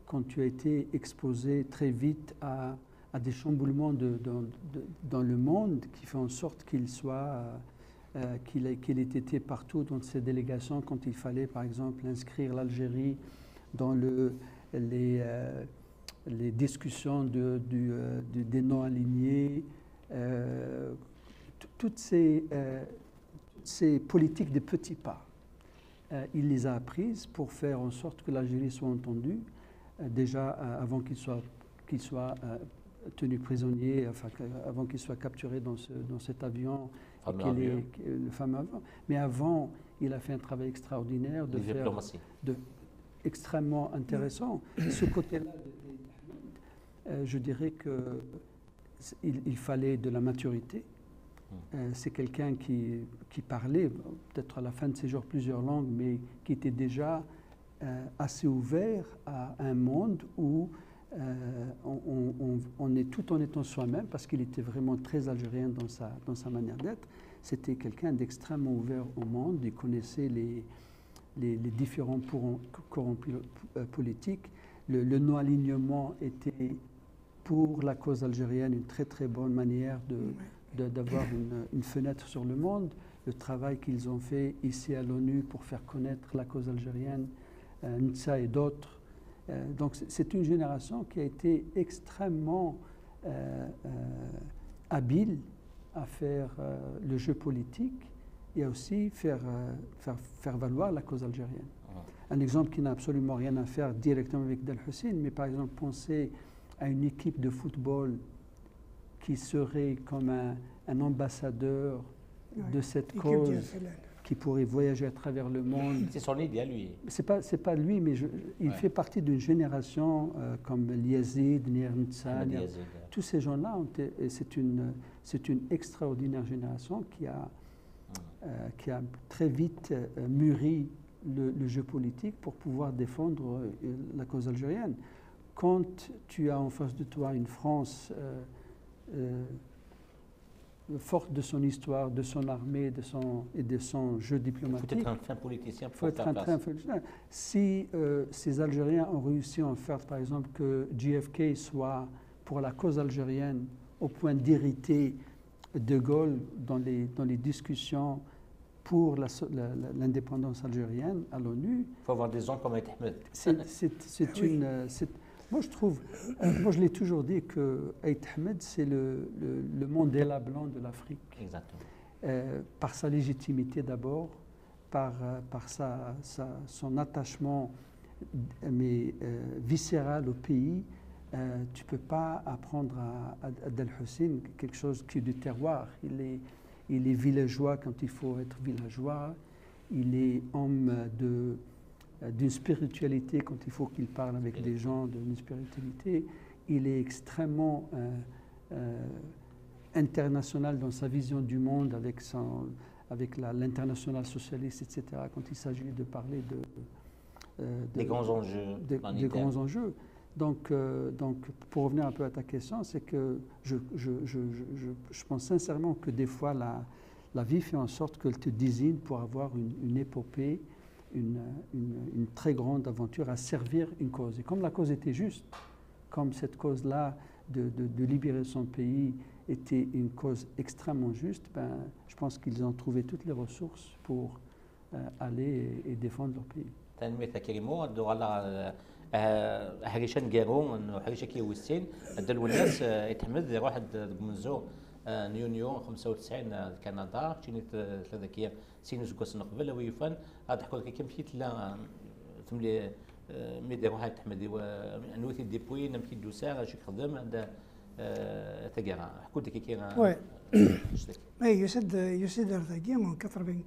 quand tu as été exposé très vite à, des chamboulements dans le monde qui fait en sorte qu'il soit, euh, qu'il ait, été partout dans ses délégations quand il fallait, par exemple, inscrire l'Algérie dans euh, les discussions euh, des non-alignés, toutes, ces, euh, ces politiques de petits pas. il les a apprises pour faire en sorte que l'Algérie soit entendue, déjà avant qu'il soit, qu'il soit tenu prisonnier, enfin, avant qu'il soit capturé dans, ce, dans cet avion, le fameux avion. Mais avant, il a fait un travail extraordinaire de faire, de, extrêmement intéressant. Ce côté-là euh, je dirais qu'il il fallait de la maturité. Euh, c'est quelqu'un qui, parlait, peut-être à la fin de ses jours, plusieurs langues, mais qui était déjà euh, assez ouvert à un monde où on, on, est tout en étant soi-même, parce qu'il était vraiment très algérien dans sa, dans sa manière d'être. C'était quelqu'un d'extrêmement ouvert au monde, il connaissait les, les, différents courants politiques. Le, non-alignement était pour la cause algérienne une très très bonne manière d'avoir une, une, fenêtre sur le monde. Le travail qu'ils ont fait ici à l'ONU pour faire connaître la cause algérienne, euh, et d'autres. Euh, donc c'est une génération qui a été extrêmement euh, euh, habile à faire le jeu politique et à aussi faire, faire, faire valoir la cause algérienne. Un exemple qui n'a absolument rien à faire directement avec Del Hussein, mais par exemple penser à une équipe de football qui serait comme un, un ambassadeur de cette cause, qui pourrait voyager à travers le monde. C'est son idée à lui. C'est pas, c'est pas lui, mais je, il ouais. fait partie d'une génération euh, comme Liazid, Nirnitsa, tous ces gens-là, c'est une, c'est une extraordinaire génération qui a, euh, qui a très vite euh, mûri le, le, jeu politique pour pouvoir défendre euh, la cause algérienne quand tu as en face de toi une France euh, forte de son histoire, de son armée de son, et de son jeu diplomatique. Il faut être un fin politicien pour faut être un fin politicien. Si euh, ces Algériens ont réussi à en faire, par exemple, que JFK soit pour la cause algérienne au point d'irriter De Gaulle dans les, dans les discussions pour l'indépendance algérienne à l'ONU. Il faut avoir des gens comme Ahmed. C'est une, moi, je trouve, euh, moi, je l'ai toujours dit que Aït Ahmed, c'est le, le, le, Mandela blanc de l'Afrique. Exactement. Euh, par sa légitimité d'abord, par, euh, par sa, sa, son attachement mais, euh, viscéral au pays. Tu ne peux pas apprendre à, à, Del Hussein quelque chose qui est du terroir. Il est, il est villageois quand il faut être villageois. Il est homme de d'une spiritualité quand il faut qu'il parle avec des gens d'une spiritualité. Il est extrêmement euh, euh, international dans sa vision du monde avec, son, avec l'international socialiste, etc., quand il s'agit de parler de, euh, de, des grands enjeux. De, des grands enjeux. Donc, euh, donc, pour revenir un peu à ta question, c'est que je, je, je, je, pense sincèrement que des fois, la, la vie fait en sorte qu'elle te désigne pour avoir une, une épopée, une, une, une, très grande aventure à servir une cause. Et comme la cause était juste, comme cette cause-là de, de, de, libérer son pays était une cause extrêmement juste, ben, je pense qu'ils ont trouvé toutes les ressources pour euh, aller et, et défendre leur pays. حريشان قارون وحريشة كيوسين دلو الناس يتحمد يروح منزو نيونيو 95 كندا شيني ثلاثة كيا سين وسكواس نقبل ويفان غادي تحكوا لك كم مشيت لا تملي آه، ميدا واحد تحمد نوثي ديبوي نعم، نمشي دوسا غاشي خدم عند آه، تاكيرا حكوا لك كي آه، وي. اي يسد يسد ارتاكي من 95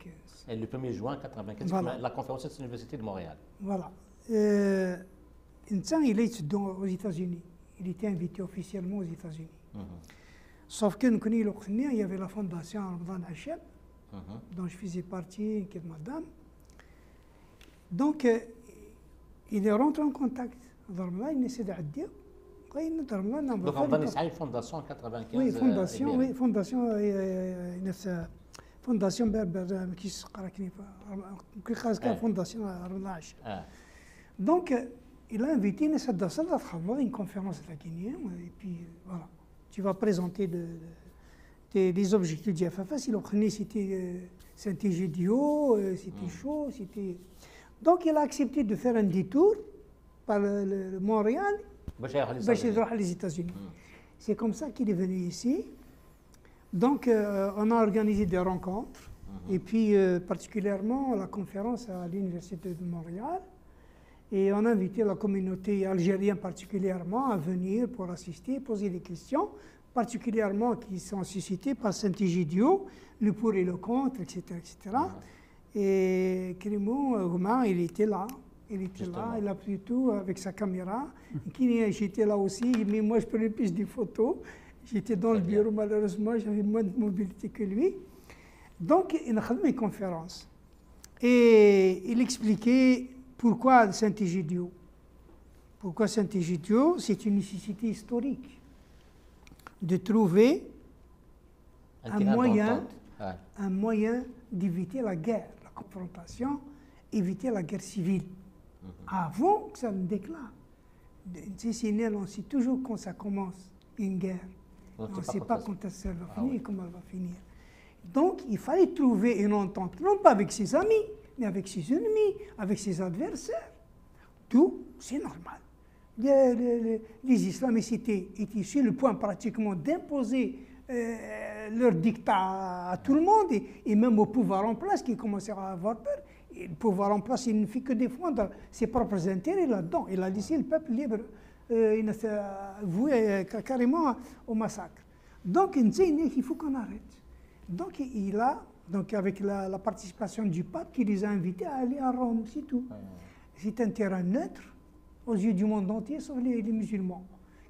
لو 1er جوان 95 لا كونفيرونس ديال لونيفرسيتي دو مونريال فوالا انت إلى يتدو aux États-Unis. Il était invité officiellement aux États-Unis. Mhm. Sauf que nous connaissons il y avait la Hacheb, dont je faisais partie, qui est madame. Donc, euh, il est rentré en contact. Ramadan, il essaie d'addir. قاين رمضان Donc on va essayer fondation 95. Oui, euh, fondation, eh bien. oui, fondation, euh, euh, نفس فونداسيون بربر كيس قرا كنيفه كي خاص كان آه. فونداسيون 14 Ah. Donc, euh, il a invité Nessa Dassal à travers une conférence à la Guinée. Et puis, euh, voilà, tu vas présenter de- de- des, des objectifs du FFS. Il obtenait, c'était euh, Saint-Égidio, c'était euh, chaud, mm. c'était. Donc il a accepté de faire un détour par le, le, les États-Unis. Mm. C'est comme ça qu'il est venu ici. Donc euh, on a organisé des rencontres, mm-hmm. et puis euh, particulièrement la conférence à l'Université de Montréal. Et on a invité la communauté algérienne particulièrement à venir pour assister, poser des questions particulièrement qui sont suscitées par Saint-Egidio, le pour et le contre, etc. etc. Et Kérimou Roumain, il était là. Il était Justement. là, il a pris tout avec sa caméra. Kini, J'étais là aussi, mais moi je prenais plus des photos. J'étais dans le bien. bureau, malheureusement, j'avais moins de mobilité que lui. Donc, il a fait une conférence. Et il expliquait pourquoi Saint-Égidio. Pourquoi Saint-Égidio C'est une nécessité historique de trouver un moyen. Ouais. un moyen d'éviter la guerre, la confrontation, éviter la guerre civile. Avant que ça ne déclare. Né, on sait toujours quand ça commence une guerre. On ne sait pas pas quand elle va Ah finir oui. et comment elle va finir. Donc, il fallait trouver une entente, non pas avec ses amis, mais avec ses ennemis, avec ses adversaires. Tout, c'est normal. Les, les- les- les islamistes étaient, étaient sur le point pratiquement d'imposer euh, leur dictat à tout le monde, et, et même au pouvoir en place qui commençait à avoir peur. Et le pouvoir en place, il ne fait que défendre ses propres intérêts là-dedans. Il a laissé le peuple libre, euh, il s'est voué euh, ca- carrément au massacre. Donc, il faut qu'on arrête. Donc, il a, donc avec la, la participation du pape, qui les a invités à aller à Rome, c'est tout. C'est un terrain neutre aux yeux du monde entier, sauf les, les musulmans,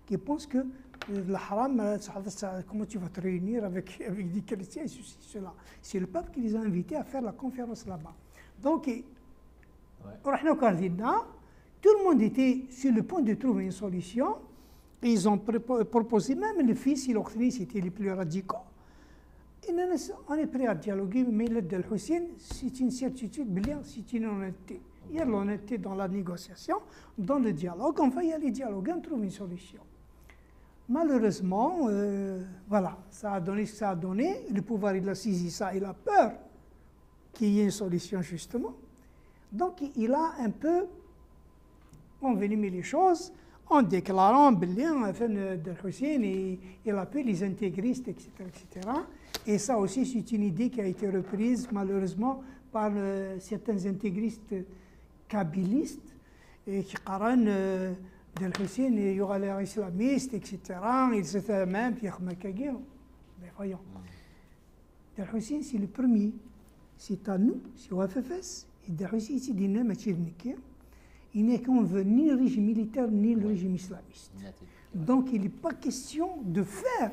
qui pensent que euh, le haram, euh, comment tu vas te réunir avec, [laughs] avec des chrétiens et ceci, cela. C'est le pape qui les a invités à faire la conférence là-bas. Donc, ouais. tout le monde était sur le point de trouver une solution. Ils ont proposé, même les fils, ils c'était les plus radicaux prêt à dialoguer, mais l'aide de c'est une certitude, c'est une honnêteté. Il y a l'honnêteté dans la négociation, dans le dialogue. On va y aller dialoguer, on trouve une solution. Malheureusement, euh, voilà, ça a donné ce que ça a donné. Le pouvoir, il a saisi ça, il a peur qu'il y ait une solution, justement. Donc, il a un peu envenimé les choses en déclarant enfin, Hussein et il appelle les intégristes, etc., etc. Et ça aussi, c'est une idée qui a été reprise malheureusement par euh, certains intégristes kabylistes et qui qarannent euh, Del Hussein et il y aura l'air islamiste, etc. Ils étaient même Pierre Makagé. Mais voyons. Del Hussein, c'est le premier. C'est à nous, c'est au FFS. Et Del Hussein, c'est noms Il n'est qu'on veut ni le régime militaire ni le régime islamiste. Donc il n'est pas question de faire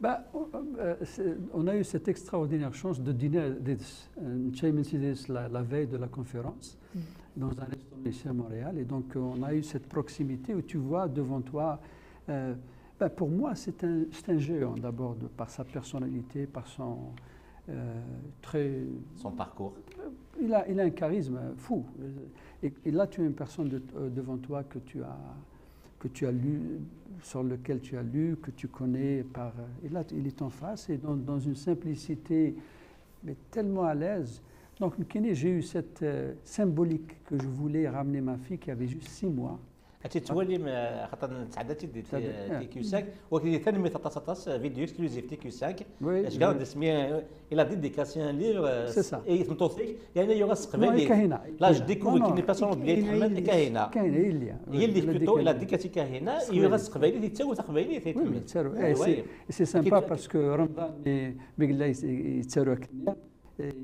Bah, on, euh, on a eu cette extraordinaire chance de dîner à euh, la, la veille de la conférence, dans un restaurant ici à Montréal. Et donc, euh, on a eu cette proximité où tu vois devant toi. euh, bah, pour moi, c'est un, un géant d'abord, par sa personnalité, par son. euh, très, son parcours il, a, il a un charisme fou. Et, et là, tu as une personne de- euh, devant toi que tu as que tu as lu, sur lequel tu as lu, que tu connais par. Et là, il est en face et dans, dans une simplicité, mais tellement à l'aise. Donc, j'ai eu cette euh, symbolique que je voulais ramener ma fille qui avait juste six mois. تتولي خاطر تعدات دي تي كيو 5 وكي ثاني تتسطس فيديو إكسكلوزيف تي كيو 5 اش كان دسمي إلى ديديكاسيون ليغ آه، اي تنطوثيك يعني يوغا سقبل كاهنه لا جو ديكوفر كي ني باسون بلي تحمل كاهنه كاهنه هي اللي هي اللي بلوتو إلى ديكاسي كاهنه يغا سقبل تيتساو تقبيلي تيتحمل سي سامبا باسكو رمضان مي قال يتساروا كنيا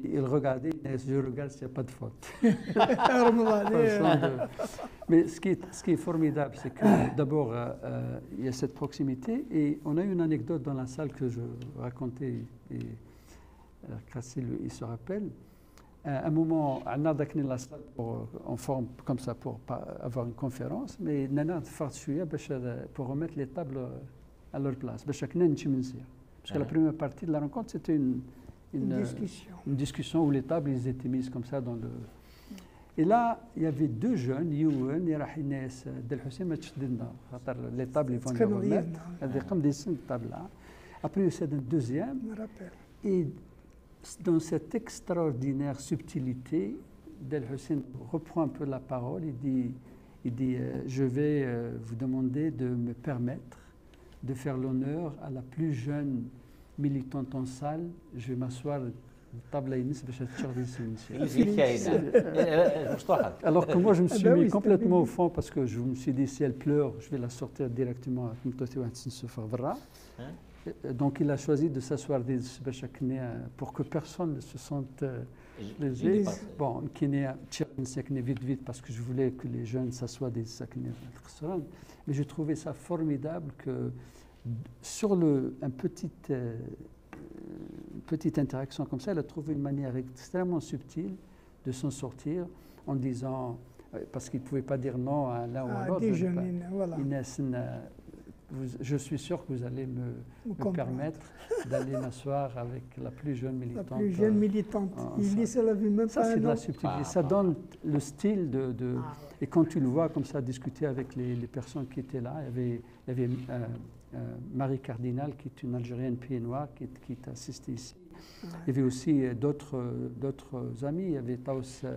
Il regardait, je regarde s'il n'y a pas de faute. [laughs] Eh. Mais ce qui est, ce qui est formidable, c'est que [coughs] d'abord, euh, euh, il y a cette proximité. Et on a eu une anecdote dans la salle que je racontais, et euh, Crassil, il se rappelle. À un moment, Anad a la salle en forme comme ça pour avoir une conférence, mais Nana a pour remettre les tables à leur place. Parce que la ah. première partie de la rencontre, c'était une une, discussion. où les tables ils étaient mises comme ça dans le. Et là, il y avait deux jeunes, Youn et Rahines Delhussein Machdinda. Les tables, ils vont les remettre. Hein. Comme des cinq tables-là. Après, c'est un deuxième. Je me rappelle. Et dans cette extraordinaire subtilité, Delhussein reprend un peu la parole. Il dit, il dit euh, Je vais euh, vous demander de me permettre de faire l'honneur à la plus jeune militante en salle. Je vais m'asseoir table à Inès, باش تشربي السمنسية. [laughs] اللي كاينه مفتوحه Alors que moi, je me Ah suis bah mis oui, complètement c'était au fond parce que je me suis dit, si elle pleure, je vais la sortir directement avec Mtoti Wansin Sofavra. Hein Euh, Donc, il a choisi de s'asseoir des Sbachakne pour que personne ne se sente euh, lésé. Les- Bon, Kenya, Tchernsekne vite, vite, parce que je voulais que les jeunes s'assoient des Sakne restaurant. Mais j'ai trouvé ça formidable que sur le, un petit, euh, une petite interaction comme ça, elle a trouvé une manière extrêmement subtile de s'en sortir en disant, euh, parce qu'il ne pouvait pas dire non à l'un ou à Ah, l'autre. voilà. Inès, euh, vous- je suis sûr que vous allez me, Vous me comprenez. permettre d'aller m'asseoir avec la plus jeune La militante. plus jeune militante. en Il ça l'avait même Ça, pas c'est un de la subtilité. Ah, ça ah. donne le style de. de- Ah, Et quand tu le vois comme ça discuter avec les, les personnes qui étaient là, il y avait, il y avait euh, Marie Cardinal, qui est une Algérienne pied noir, qui, est- qui t'a assisté ici. ouais. Il y avait aussi euh, d'autres euh, d'autres amis. Il y avait Taos euh,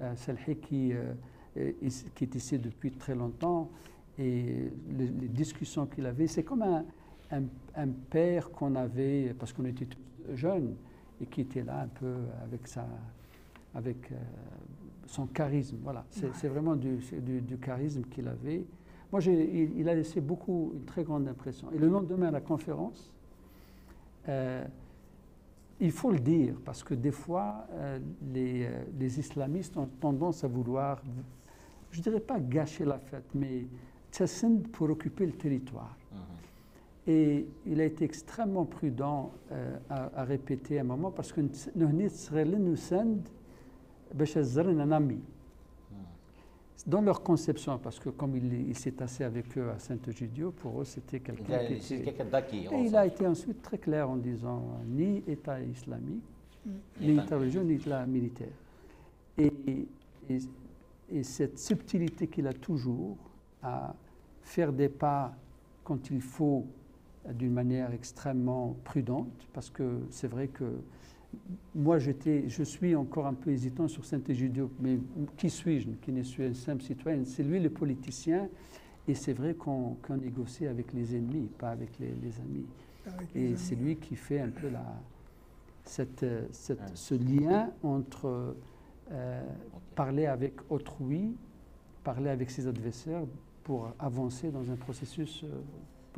euh, Selhi qui, euh, est ici- qui est ici depuis très longtemps. Et les, les discussions qu'il avait, c'est comme un, un- un père qu'on avait, parce qu'on était tous jeunes, et qui était là un peu avec, sa, avec euh, son charisme. Voilà, c'est vraiment du, c'est du- du charisme qu'il avait. Moi, il, il a laissé beaucoup, une très grande impression. Et le lendemain, à la conférence, euh, il faut le dire, parce que des fois, euh, les, euh, les islamistes ont tendance à vouloir, je ne dirais pas gâcher la fête, mais tsassend pour occuper le territoire. Et il a été extrêmement prudent euh, à, à répéter à un moment, parce que nous ami. Dans leur conception, parce que comme il, il s'est assis avec eux à Saint-Egidio, pour eux c'était quelqu'un qui était... d'acquis. Et il a été ensuite très clair en disant ni État islamique, ni État. État religieux, ni État militaire. Et, et- et cette subtilité qu'il a toujours à faire des pas quand il faut d'une manière extrêmement prudente, parce que c'est vrai que moi j'étais, je suis encore un peu hésitant sur Saint-Égidio, mais qui suis-je Qui ne suis un simple citoyen? C'est lui le politicien, et c'est vrai qu'on qu'on négocie avec les ennemis, pas avec les, les amis. Avec les Et amis. c'est lui qui fait un peu la, cette, cette- Ouais. ce lien entre euh, parler avec autrui, parler avec ses adversaires pour avancer dans un processus euh,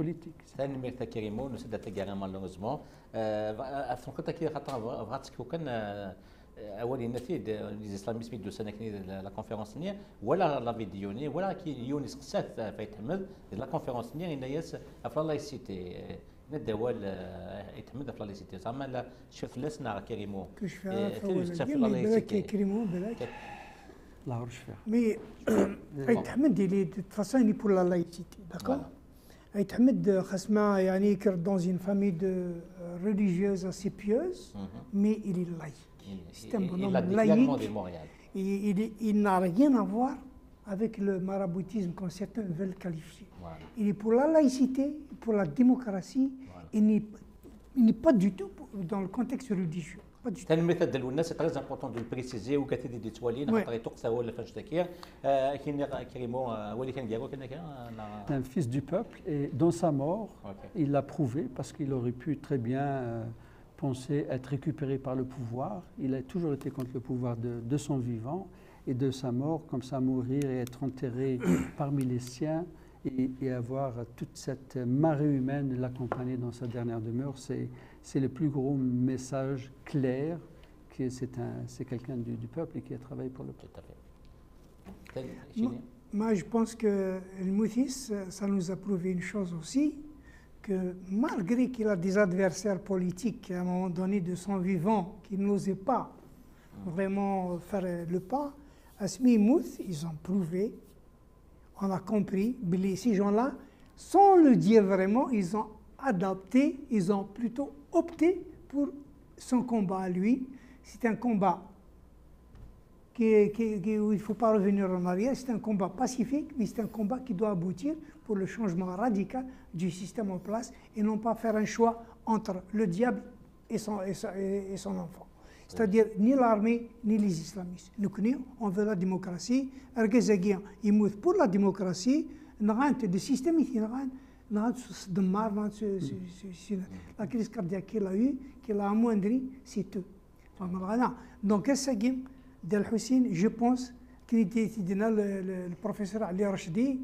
politique. تنمير تكريمو نسد تكريم مالوزمون أفنقطة كي خطا فغاتسك وكان اولي نفيد ليزيسلاميست دو سنه كني لا كونفيرونس ني ولا لا فيديوني ولا كي يونس قسات فيتحمد لا كونفيرونس ني ان ياس افلا لايسيتي الدوال يتحمد افلا لايسيتي زعما لا شوف لسنا كريمو كشفا بلاك كريمو بلاك الله يرشفع مي يتحمد لي تفاصيلي بور لا لايسيتي داكور Ahmed, Khasma, yani, il est dans une famille de euh, religieuses assez pieuses, mais il est laïque. C'est un bonhomme Il laïque. Il, est- il n'a rien à voir avec le maraboutisme comme certains veulent qualifier. Voilà. Il est pour la laïcité, pour la démocratie. Il n'est il n'est pas du tout dans le contexte religieux. Pas du tout. ثاني المثال ديال الناس تري امبورطون دو بريسيزي وكاتي دي توالين Ouais. خاطر يتوقف هو فاش تكير آه، كاين كريمو آه، هو اللي كان ديالو كان كان un fils du peuple et dans sa mort, Ok. il l'a prouvé parce qu'il aurait pu très bien euh, penser être récupéré par le pouvoir. Il a toujours été contre le pouvoir de, de son vivant et de sa mort, comme ça mourir et être enterré [coughs] parmi les siens et, et avoir toute cette marée humaine l'accompagner dans sa dernière demeure, c'est, c'est le plus gros message clair que c'est quelqu'un du, peuple et qui a travaillé pour le peuple. Tout. Moi, je pense que le Mouthis, ça nous a prouvé une chose aussi, que malgré qu'il a des adversaires politiques à un moment donné de son vivant qui n'osaient pas vraiment faire le pas, à Smimouth, ils ont prouvé, on a compris, ces gens-là, sans le dire vraiment, ils ont adapté, ils ont plutôt opté pour son combat à lui. C'est un combat qui, où il ne faut pas revenir en arrière, c'est un combat pacifique, mais c'est un combat qui doit aboutir pour le changement radical du système en place et non pas faire un choix entre le diable et son, et son, enfant. C'est-à-dire ni l'armée ni les islamistes. Nous connaissons. on veut la démocratie. Ergezegian, il pour la démocratie. Il y a des systèmes qui صدمار نغانت س- س- س- س- la crise cardiaque qu'il a eue, qu'il a amoindri, c'est eux. فاهم الغنى دونك الساقيم ديال الحسين جو بونس كي دينا البروفيسور علي رشدي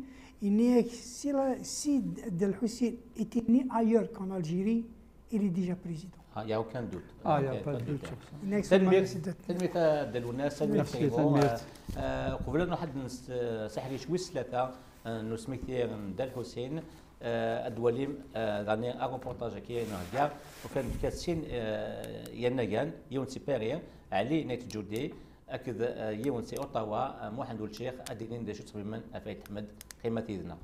اني سي لا- سي ديال الحسين était né ailleurs qu'en Algérie il est déjà président Il n'y a aucun doute. Ah, il n'y a Ok, pas de de doute doute. sur ça. Il a تنمية expérimenté cette- تنمية ديال الناس تنمية Merci, كريمو تنمية. آه، قبل أن واحد نس- آه، سحري شويس ثلاثة آه، نو سميتير دال الحسين adwalim dani agroportage ki yayın hadiya وكان كاتسين آه، ينايان يون سيبيريا علي نيت جودي اكد آه، يون سي أوتاوا آه، محمد الشيخ أدينين داشو من افايت احمد قيمة اذنا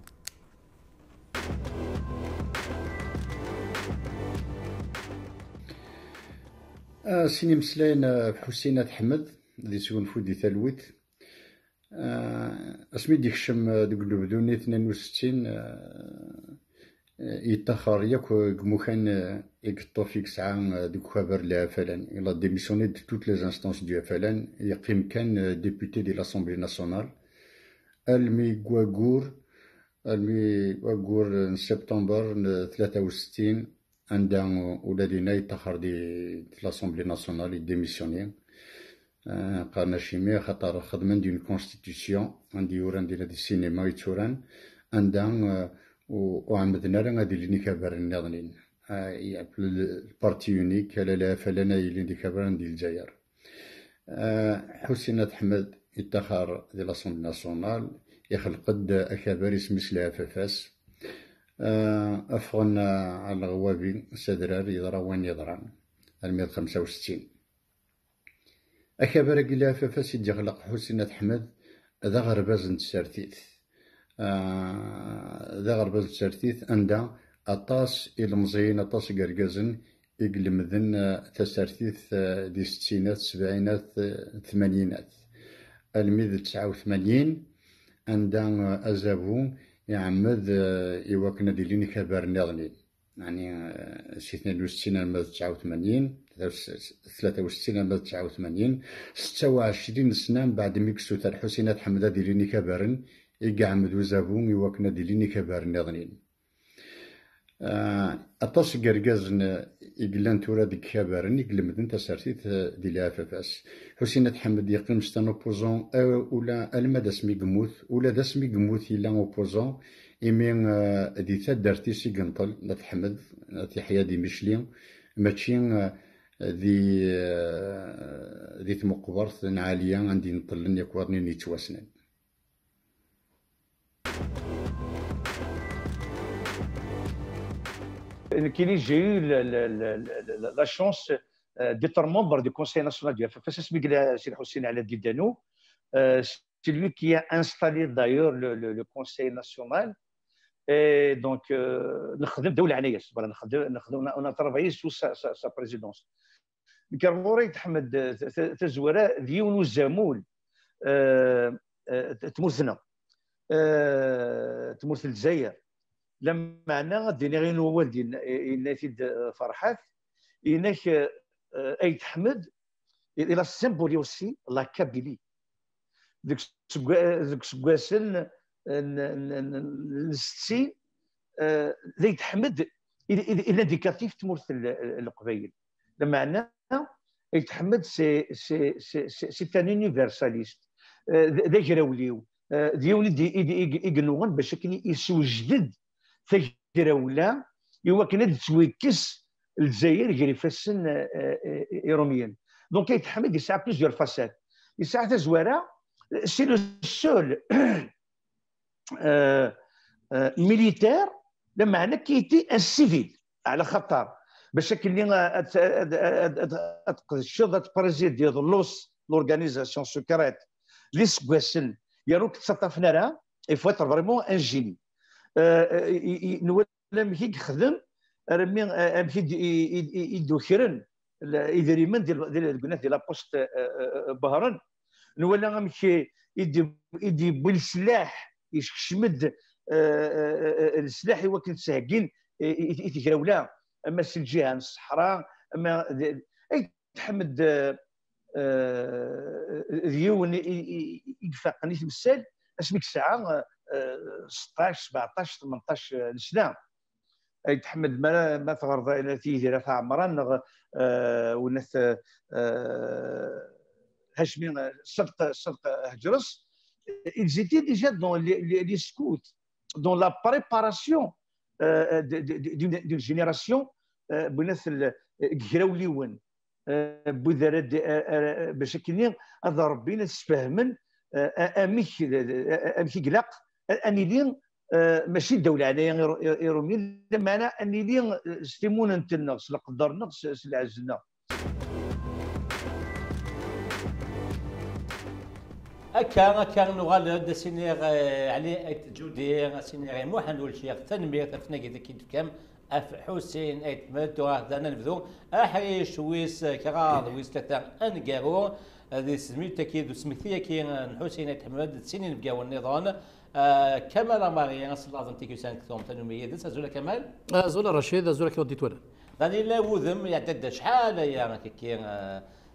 سيني مسلاين حسين احمد اللي سيكون فودي تلويت Asmi d-ikcem deg démissionné de toutes les instances du Laɛfalen, yeqqim kan député de l'Assemblée nationale. Wayyur n l'Assemblée nationale. قارنا شيمي خاطر خدمن دي الكونستيتيسيون عندي وران ديال هاد السينما يتوران عندها وعمدنا راه غادي لي نكابر الناضلين البارتي يونيك على لا فلنا اللي نكابر عندي الجزائر حسين أحمد يتخر دي لاسون ناسيونال يخلقد اكابر سلا فاس آه، افغن آه، على الغوابي سدرار يضران وين يضران 1965 يضرى المية خمسة وستين أكابر قيلا فافاس يخلق حسين أحمد ذا غرباز نتسارتيث آه، ذا غرباز نتسارتيث عندها أطاس إلمزين أطاس قرقازن يقلمذن آه، تسارتيث آه، دي ستينات سبعينات آه، ثمانينات الميد تسعة وثمانين عندها أزابو يعمد آه، يوكنا دي لين كبر نظني يعني آه، سي 62 المد 89 63 مباد 89 26 سنة من بعد ميكسو تاع حسينات حمدة ديليني كبارن مدو زابون يوكنا ديليني كبارن آه أطاش قرقازن يقلان تورا ديك كبارن إقلمدن تسارتيت آه، ديلي العفافاس حسينات حمد يقيم ستان أوبوزون آه، أولا ألما دا سمي قموث أولا دا سمي قموث إلا أوبوزون إمي آه، دي دارتي سي قنطل نتحمد نتحيا دي مشلين ماشي ذي ذي ثمقبرث عاليا عندي نطلن يكوارني كي كاين جي لا شونس ديتر مونبر دي كونسي ناسيونال ديال فاس سميك سي الحسين على ديدانو سي لوي كي انستالي دايور لو كونسي ناسيونال دونك euh, نخدم دولة عنايه فوالا نخدم نخدم اون ترافايي سو سا سا بريزيدونس كارفوري تحمد تزوره ديون الزامول آه، آه، تمزنا آه، تمرس الجزائر لما أنا ديني غير والدي ينافد فرحات. انك أي تحمد إلى سيمبوليوسي اوسي لا كابيلي. ديك سبغاسن الستين ذي تحمد إلى ديكاتيف تمثل القبائل أنا يتحمد سي سي سي سي ان يونيفرساليست. ذا جراوليو ديوني دي يقنون باش كي يسوجدد تجراولا يوا كنا تويكس الجزائر جري فاسن ايروميين دونك يتحمد يسعى بليزيور فاسات يسعى تزوارا سي لو سول ميليتير لما أنا كيتي ان سيفيل على خطر. باش تقشض تبريزيد ديال لوس لورغانيزاسيون سكريت لي سكواسن يروك تصطفنا راه être vraiment un génie. نولى مكي يخدم رمي مكي يدوكرن إدريمن ديال ديال ديال لابوست بهرن. نولى مكي يدي يدي بالسلاح يشمد السلاح هو كنت ساهقين يتكراولا أما الجهة الصحراء أما أي تحمد ديون يفاقني تمثال أسميك الساعة 16 17 18 سنه أي تحمد ما ما تغرض إلى تيجي رفع عمران ونث هاشمي صدق صدق هجرس. Ils étaient déjà dans les, les, les scouts, dans la préparation euh, d'une génération بنث كراوليون بذرد باش هذا ربينا تفهمن اميك اميك قلق اني لين ماشي الدولة انايا ايروميين لما أنا اني لين ستيمون انت النقص القدر هكا هكا نغال سينيغ يعني جودي سينيغ موحن والشيخ تنمية ثفنا كذا كيف كام أف حسين أيت مدو هذا نبذو احريش ويس كغاض ويس ثلاثة انقارو هذه سميت تكيد وسميتيا كي حسين أيت حمد سنين بقاو النظام. آه كمال ماريا نصل لازم تيكي سان كثوم تنمية. دس زولا كمال؟ زولا رشيد زولا كي ودي تولد راني لا وذم يعتد شحال يا كي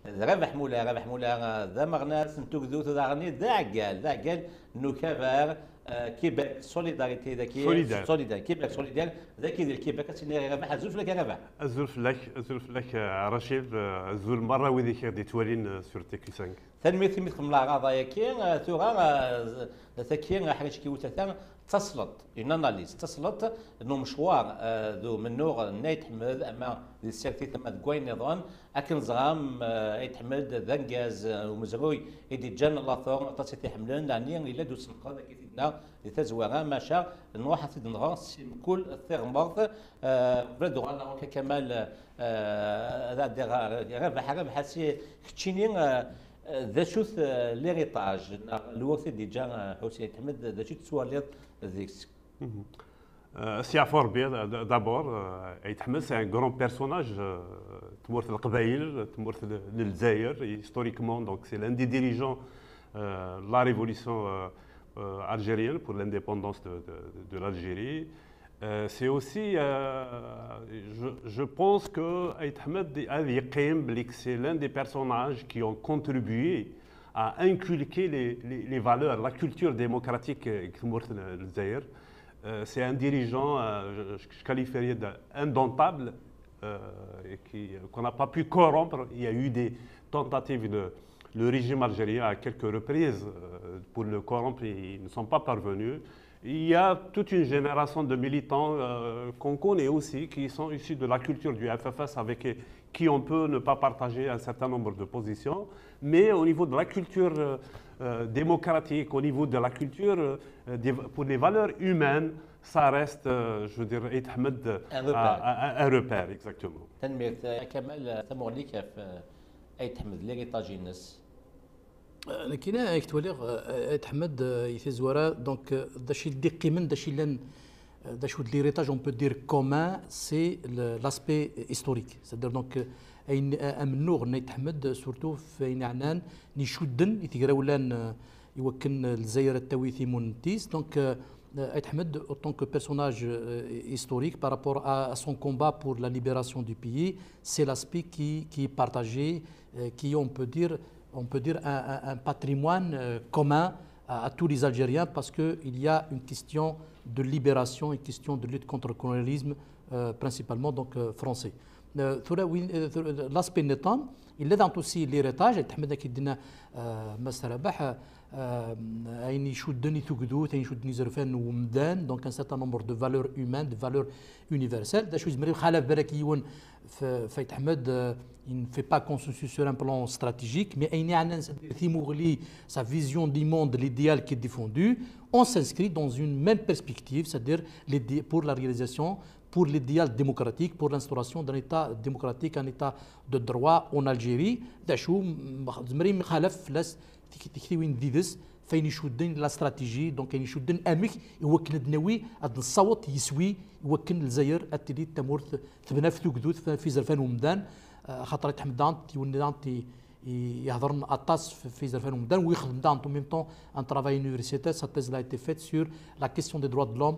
ربح مولا ربح مولا ذا مغناس نتوكذو ذا غني ذا عقال ذا عقال نكبر كيبك سوليداريتي ذاكي سوليدار. سوليدار كيبك سوليدار ذاكي ذا الكيبك سيني ربح الزول فلك ربح. الزول فلاك الزول فلاك رشيد الزول مرة وذي كي دي توالين سور تيكي 5 تنمي ثمي ثم لا غاضا يكي ثوغا ثكي حاجة كي وتثان تسلط. اون اناليز تسلط. انه مشوار آه، ذو منوغ يتحمل أما السيرتي تما كوين نظام أكن زغام آه، يتحمل ذنكاز آه، ومزروي. ايدي جان لاثور عطاتي تحملن لاني إلا دو سنقا ذاك تينا لتزوارا ماشا نروح في نهار كل ثيرمورت بلادو غانا كمال هذا ربح ربح سي كتشيني ذا شوث ليريتاج الوقت ديجا حسين تحمد ذا شوث سواليط ذيكس سي فور بي دابور عيد حمد سي ان غران بيرسوناج تمورت القبائل تمورت للجزائر هيستوريكمون دونك سي لان دي ديريجون لا ريفوليسيون algérienne pour l'indépendance de, de, de l'Algérie. Euh, c'est aussi, euh, je, je, pense que Aït Ahmed c'est l'un des personnages qui ont contribué à inculquer les, valeurs, la culture démocratique Zaïre. Euh, c'est un dirigeant, je, je qualifierais d'indomptable, et qu'on n'a pas pu corrompre. Il y a eu des tentatives de le régime algérien à quelques reprises pour le corrompre, ils ne sont pas parvenus. Il y a toute une génération de militants qu'on connaît aussi, qui sont issus de la culture du FFS, avec qui on peut ne pas partager un certain nombre de positions, mais au niveau de la culture euh, euh, démocratique, au niveau de la culture euh, pour les valeurs humaines, ça reste, je veux dire, un repère. Un, repère, exactement. لكن يكتولي تحمد يثزورا دونك داشي دي من داشي لن l'héritage, on peut dire commun, c'est l'aspect historique. C'est-à-dire donc امنوغ نيتحمد سورتو في عنان نشدن يتقراولان يوكن الجزائر التويثي مونتيس دونك Ahmed, en tant que personnage historique par rapport à, son combat pour la libération du pays, c'est l'aspect qui, qui, est partagé, qui on peut dire, on peut dire un, un patrimoine commun à, tous les Algériens parce qu'il y a une question de libération, une question de lutte contre le colonialisme, euh, principalement donc euh, français. Euh, l'aspect نظام il est aussi l'héritage تحمدنا كي دينا ماستر رباح اين يشدني تقدوت اين يشدني زرفان ومدان دونك ان سيرتان نومبر دو فالور هيومان دو فالور يونيفرسال دا شو زمري خلاف بالك يون في تحمد il ne fait pas consensus sur un plan stratégique, mais il y a sa vision du monde, l'idéal qui est défendu, on s'inscrit dans une même perspective, c'est-à-dire pour la réalisation, pour l'idéal démocratique, pour l'instauration d'un État démocratique, un État de droit en Algérie. تشو زمري مخالف لاس تكتيوين ديدس فين يشدن لا استراتيجي دونك كاين يشدن أمك يوكن دنوي هذا الصوت يسوي يوكن الجزائر التدي تمر تبنى في ثوكدوث في زرفان ومدان خاطر تحمدان تيونيدان دانت يهضر اطاس في زرفان ومدان ويخدم دانت تو ميم طون ان ترافاي يونيفرسيتير سا تيز لا ايتي فيت سور لا كيستيون دي دروا دو لوم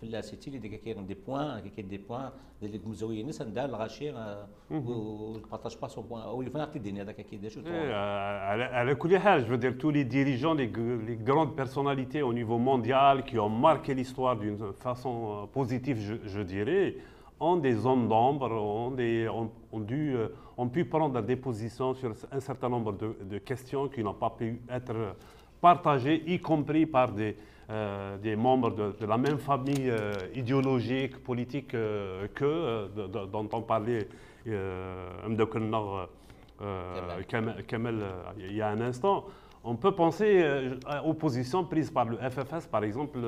في اللاسيتي اللي ديك كاين دي بوان كاين دي بوان اللي مزويين الناس عندها الغاشي والبارطاج با سون بوان او يفنا تديني هذاك كي شو على كل حال je veux dire tous les dirigeants les, les grandes personnalités au niveau mondial qui ont marqué l'histoire d'une façon euh, positive je, je dirais ont des hommes d'ombre, ont, des, ont, ont, dû, euh, ont pu prendre des positions sur un certain nombre de, de questions qui n'ont pas pu être partagées, y compris par des, euh, des membres de, la même famille euh, idéologique, politique euh, que dont on parlait Kamel il y a un instant. On peut penser aux positions prises par le FFS, par exemple,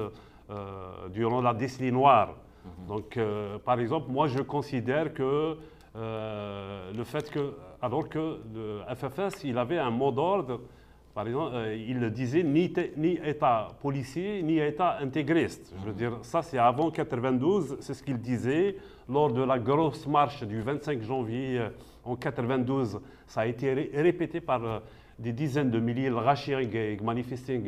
durant la décennie noire. Mhm. Donc, par exemple, moi, je considère que le fait que, alors que le FFS, il avait un mot d'ordre par exemple, euh, il disait, ni, ni, État policier, ni État intégriste. Je veux dire, ça c'est avant 92, c'est ce qu'il disait lors de la grosse marche du 25 janvier euh, en 92. Ça a été répété par euh, des dizaines de milliers de Rachir et manifestants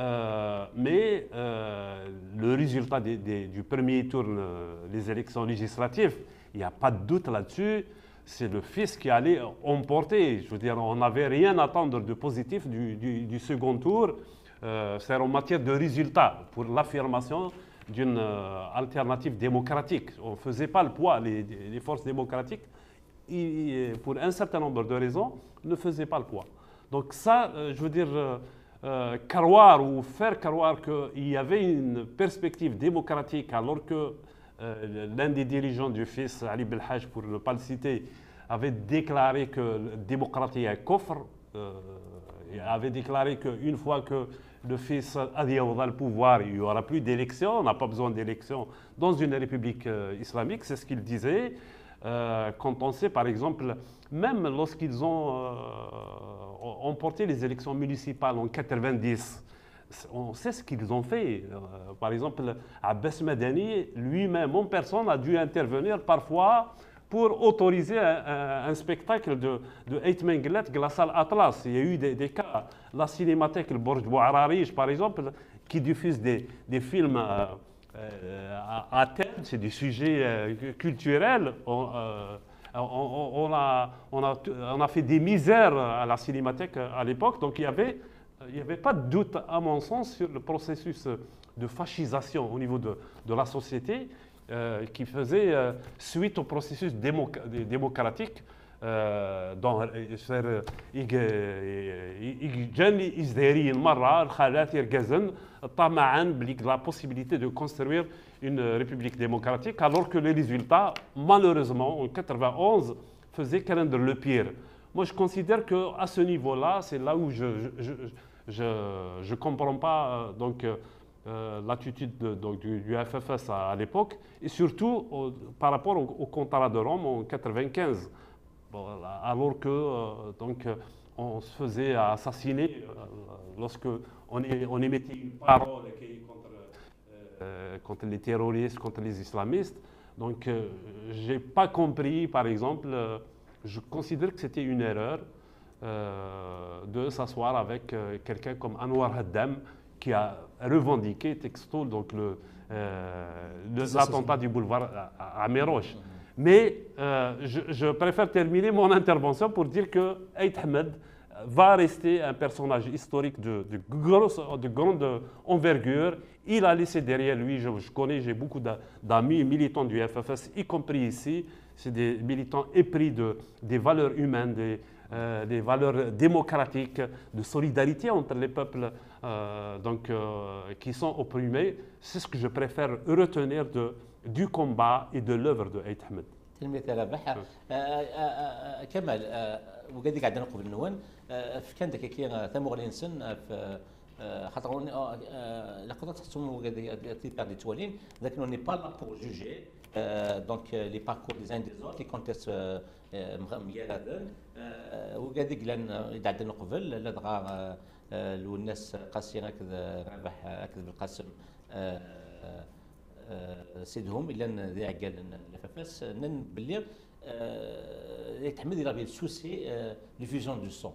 euh, mais le résultat du premier tour des élections législatives, il n'y a pas de doute là-dessus, c'est le fils qui allait emporter. Je veux dire, on n'avait rien à attendre de positif du, second tour. Euh, c'est en matière de résultats pour l'affirmation d'une euh, alternative démocratique. On ne faisait pas le poids, les, forces démocratiques, pour un certain nombre de raisons, ne faisaient pas le poids. Donc ça, euh, je veux dire, croire ou faire croire qu'il y avait une perspective démocratique alors que l'un des dirigeants du fils, Ali Belhaj, pour ne pas le citer, avait déclaré que la démocratie est coffre, euh, avait déclaré qu'une fois que le fils Ali aura le pouvoir, il n'y aura plus d'élections, on n'a pas besoin d'élections dans une république euh, islamique, c'est ce qu'il disait. quand on sait, par exemple, même lorsqu'ils ont emporté les élections municipales en 90, on sait ce qu'ils ont fait. Euh, par exemple, Abbas Madani, lui-même, en personne, a dû intervenir parfois pour autoriser un, spectacle de, de Eitman la salle Atlas. Il y a eu des, cas. La cinémathèque, le Borj Bouararij, par exemple, qui diffuse des, films euh, euh, à, thème, c'est des sujets culturels. On, a, on, a, fait des misères à la cinémathèque à l'époque, donc il n'y avait, il avait pas de doute, à mon sens, sur le processus de fascisation au niveau de, de la société. Euh, qui faisait euh, suite au processus démocratique دون يصير يجاني إزداري مرة الخالات يركزن طمعا بليك la possibilité de construire une république démocratique alors que les résultats malheureusement en 91 faisaient craindre le pire. Moi je considère que à ce niveau-là, c'est là où je je je je, comprends pas euh, donc euh, l'attitude du, FFS à, l'époque, et surtout par rapport au, contrat de Rome en 95, alors que euh, donc, on se faisait assassiner euh, lorsque on, on, émettait une parole contre, contre, les terroristes, contre les islamistes. Donc, je n'ai pas compris, par exemple, je considère que c'était une erreur de s'asseoir avec quelqu'un comme Anwar Haddam, qui a revendiqué texto donc le, euh, l'attentat du boulevard à, à Méroche. Mais euh, je, préfère terminer mon intervention pour dire que Aït Ahmed va rester un personnage historique de, de, grande envergure. Il a laissé derrière lui, je, connais, j'ai beaucoup d'amis militants du FFS, y compris ici, c'est des militants épris de, des valeurs humaines, des, euh, des valeurs démocratiques, de solidarité entre les peuples euh, donc, euh, qui sont opprimés. C'est ce que je préfère retenir de, du combat et de l'œuvre de Aït Ahmed. كمال وقد قاعد نقبل النوان كان داك كي ثمو الانسان في خاطر لقد تخصم وقد تيبار دي توالين ذاك نوني با لا بور جوجي دونك لي باركور دي زان دي زوت كي كونتيست ميال وقد قلنا اذا عندنا قبل لا دغا الناس قاسي هكذا رابح هكذا بالقاسم سيدهم الا ذي عقال لفافاس نن باللي يتحمد إلى سوسي لي فيزيون دو سون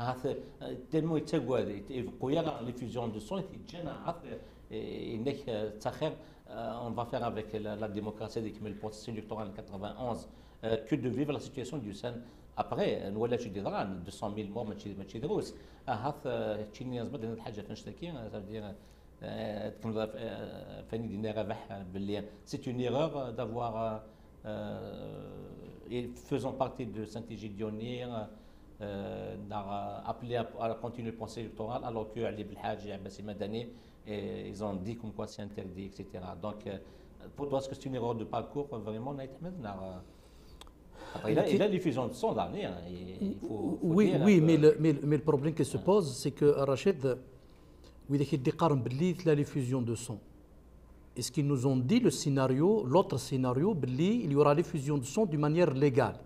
هذا تلمو يتسوى قويا لي فيزيون دو سون يتجانا هذا انك تاخر on va faire avec la, la démocratie des le processus électoral en 91 euh, que de vivre la situation du Sen ابغي نولى شي دران 200 مور ماشي ماشي دروس هاث تشيني زبد هاد الحاجه فنشتكي دير تكمل فاني دينا ربح باللي سي اون ايرور دافوار faisant partie de Saint-Égidionnir, euh, appelé à, à continuer le procès électoral alors que Ali Belhaj et Abbasi Madani, ils ont dit comme quoi c'est interdit, etc. Donc, pour toi, est-ce que c'est une erreur de parcours vraiment, Naït Ahmed il, a, il a diffusion de son dernier. Hein. Il faut, faut oui, oui mais, le, mais, mais, le problème qui se pose, c'est que Rachid, la diffusion de son. Est-ce qu'ils nous ont dit le scénario, l'autre scénario, il y aura diffusion de son d'une manière légale?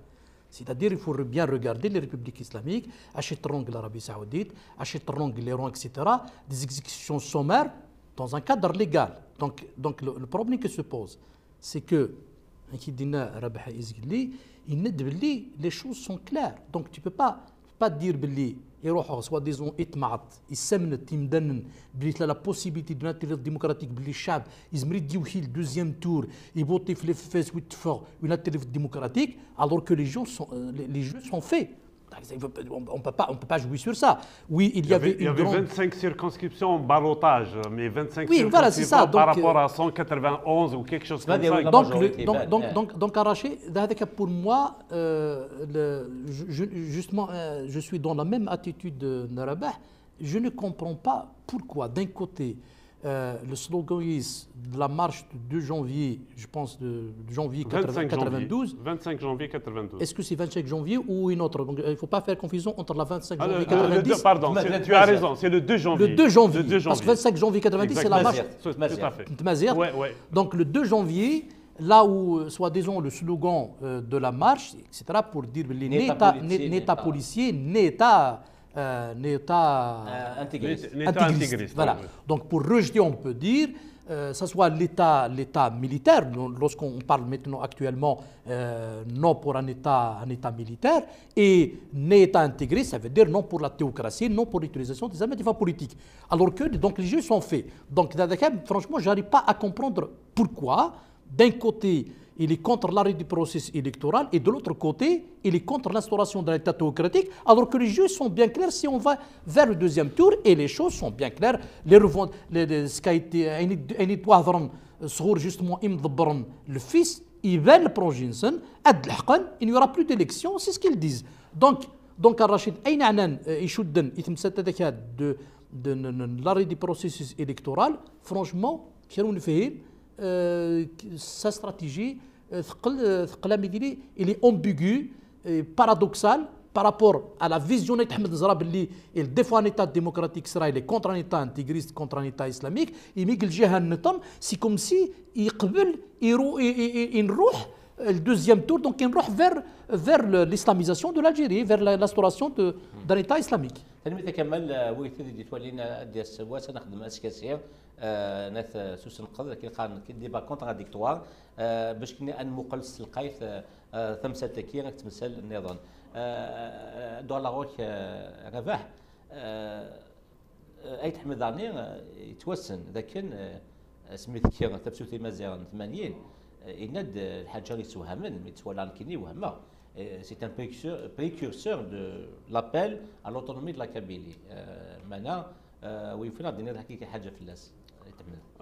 C'est-à-dire il faut bien regarder les républiques islamiques, à Chitrong l'Arabie saoudite, à Chitrong l'Iran, etc., des exécutions sommaires dans un cadre légal. Donc, donc le, problème qui se pose, c'est que hein, les choses sont claires. Donc tu ne peux pas, pas dire يروحوا غصوا ديزون اتمعط يسمنت يمدنن بلي لا بوسيبيتي دو ناتير ديموكراتيك بلي الشعب يزمر يديو هي دوزيام تور يبوطي في لي فيس ويتفور ويناتير ديموكراتيك الوغ كو لي جو سون لي جو سون في on ne peut, pas, on peut pas jouer sur ça. Oui, il y, avait, il y avait 25 circonscriptions en balotage, mais 25 oui, voilà, ça. Donc, par rapport à 191 ou quelque chose comme ça. Donc, le, donc, donc, donc, donc, arraché, pour moi, euh, le, je, justement, euh, je suis dans la même attitude de Narabah. Je ne comprends pas pourquoi, d'un côté, euh, le slogan de la marche du 2 janvier, je pense de, janvier 92. 25 janvier 92. Est-ce que c'est 25 janvier ou une autre? Donc, Il ne faut pas faire confusion entre la 25 ah, janvier 90. pardon, tu as raison, c'est le 2 janvier. Le 2 janvier. Parce que 25 janvier 90, c'est la marche. Ouais, ouais. Donc le 2 janvier, là où, soit disons, le slogan euh, de la marche, etc., pour dire l'État policier, l'État un État Euh, intégriste. Un État intégriste, Voilà. oui. Donc pour rejeter, on peut dire, euh, ça soit l'État, l'État militaire, lorsqu'on parle maintenant actuellement euh, non pour un État, un État militaire, et un État intégré, ça veut dire non pour la théocratie, non pour l'utilisation des armes politiques. Alors que donc les jeux sont faits. Donc franchement, j'arrive pas à comprendre pourquoi, d'un côté, il est contre l'arrêt du processus électoral et de l'autre côté, il est contre l'instauration d'un État théocratique, alors que les juges sont bien clairs si on va vers le deuxième tour et les choses sont bien claires. Les ce qui a été justement le fils, Ibel Proginson, il n'y aura plus d'élection, c'est ce qu'ils disent. Donc, donc Rachid, euh, de, de, de l'arrêt du processus électoral, franchement, Kéroun Fahim, euh, sa stratégie ثقل ثقل ديالي الي امبيغو بارادوكسال بارابور على فيزيون اللي تحمد نزرا باللي ديفوا ان ايتا ديموكراتيك اسرائيلي كونتر ان ايتا انتيغريست كونتر ان ايتا اسلاميك يميك الجهه النظام سي كوم سي يقبل يرو ينروح الدوزيام تور دونك ينروح فير فير ليسلاميزاسيون دو لاجيري فير لاستوراسيون دو دان ايتا اسلاميك تنمية كمال ويت دي تولينا ديال السواس نخدم اسكاسير آه، ناس آه، سوسن قدر كي قال كي ديبا كونتراديكتوار آه، باش كنا أن مقلس القايث ثم تكي راك تمثل النظام. دولاروك رباح أيت تحمد ضاني يتوسن. لكن سميت كي تبسوتي مازال 80 يناد الحاجة اللي توهمن متولان كيني وهمه c'est un précurseur de l'appel à l'autonomie de la Kabylie. Euh, maintenant, ويفينا دينا نحكي حاجة في الناس.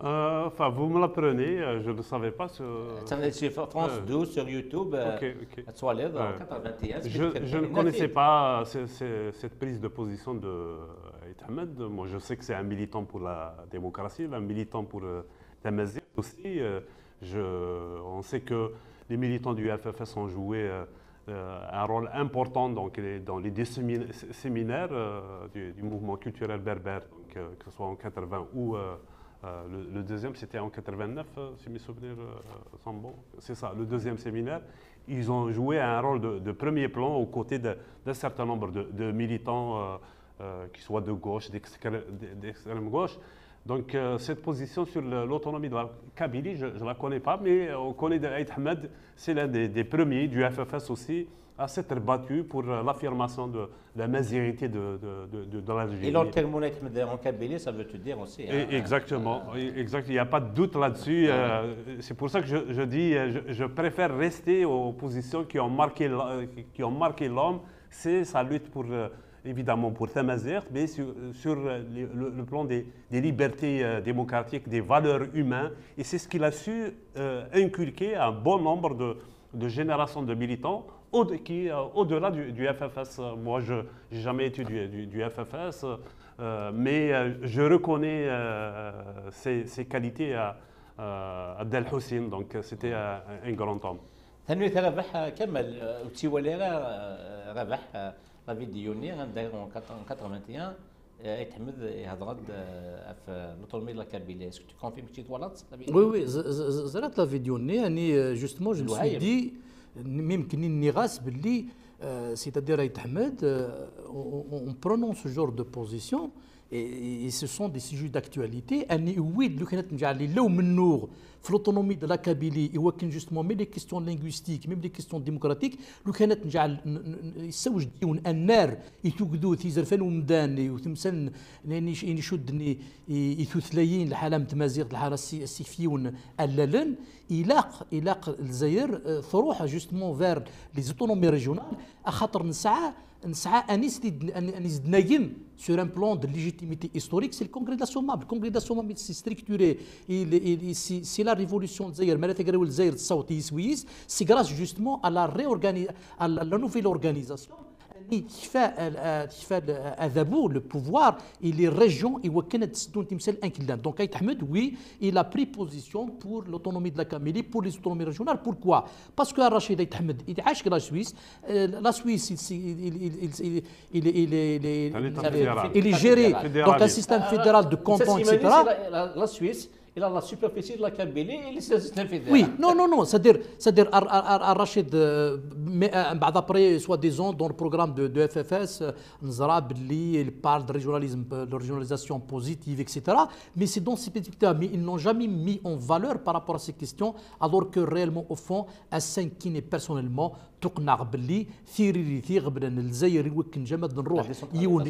Euh, Enfin, vous me l'apprenez, euh, je ne le savais pas. ce- C'est sur France Euh, 12 sur YouTube. euh, Ok, ok. à Toilette, en Ouais. 81. c'est Je, je ne connaissais pas ce- ce- cette prise de position de Ahmed. Moi, je sais que c'est un militant pour la démocratie, un militant pour euh, Tamazight aussi. euh, je, on sait que les militants du FFS ont joué euh, euh, un rôle important donc, dans les deux sémi- séminaires euh, du, mouvement culturel berbère, euh, que ce soit en 80 ou euh, euh, le, le deuxième, c'était en 89, euh, si mes souvenirs euh, sont bons. C'est ça, le deuxième séminaire. Ils ont joué un rôle de, premier plan aux côtés d'un certain nombre de, militants, euh, euh, qui soient de gauche, d'extrême gauche. Donc euh, cette position sur l'autonomie de la Kabylie, je ne la connais pas, mais on connaît Aït Ahmed, c'est l'un des, des premiers du FFS aussi à s'être battu pour euh, l'affirmation de la majorité de, de, de, de- l'Algérie. Et l'enterrement en Kabylie, ça veut te dire aussi. Hein, Exactement, et- exact. Il n'y a pas de doute là-dessus. euh, c'est pour ça que je, je dis, euh, je, je préfère rester aux positions qui ont marqué, la- qui ont marqué l'homme. C'est sa lutte pour, euh, évidemment, pour Tamazight, mais sur, sur euh, le, le- le plan des, des libertés euh, démocratiques, des valeurs humaines. Et c'est ce qu'il a su euh, inculquer à un bon nombre de, de générations de militants au- qui, euh, au-delà du, du FFS. Euh, Moi, je n'ai jamais été du, du- du FFS, euh, mais euh, je reconnais euh, ses, ses qualités à, euh, à Del Hussein. Donc, euh, c'était un, un grand homme. ثاني ربح كمل آه، وتيولي آه، ربح ####فيديو غادي ديوني غندير اون 81 يتحمد يهضر في لوتوموبيل كاربيلي اسكو تو كونفيرم كنتي توالات وي وي زرات لا فيديو ني يعني جوستمون جو سوي دي ميمكن ني غاس باللي سيتادير يتحمد اون برونون جور دو بوزيسيون et, ce sont des sujets d'actualité اني ويد لو كانت نجعل لو من نور في لوتونومي دو لا كابيلي يوكن جوستمون مي لي كيستيون لينغويستيك ميم لي كيستيون ديموكراتيك لو كانت نجعل يسوج ديون النار يتوكدو تيزرفان ومدان وتمثل يعني يشد يثوثلايين الحاله متمازيغ الحاله السي- السيفيون اللالن يلاق يلاق الجزائر آه، تروح جوستمون فير لي زوتونومي ريجيونال خاطر نسعى sur un plan de légitimité historique, c'est le Congrès de la Somalie. Le Congrès de la Somalie s'est structuré. C'est la révolution c'est grâce justement à la nouvelle organisation il fait un dabo, le pouvoir, et les régions, donc Ahmed, oui, il a pris position pour l'autonomie de la Camélie, pour les autonomies régionales. Pourquoi Parce que Rachid Ahmed, il a la Suisse, la Suisse, il est géré, donc un système fédéral de canton, etc. La Suisse, il a la superficie de la Kabylie, il s'est Oui, non, non, non, c'est-à-dire, c'est-à-dire, euh, euh, après, soit disant, dans le programme de, de FFS, il parle de régionalisme, de régionalisation positive, etc. Mais c'est dans ces petits mais ils n'ont jamais mis en valeur par rapport à ces questions, alors que réellement, au fond, à n'est personnellement, تقنع باللي ثيري ري ثي غبنا الجزائر يوكن جمد نروح. يون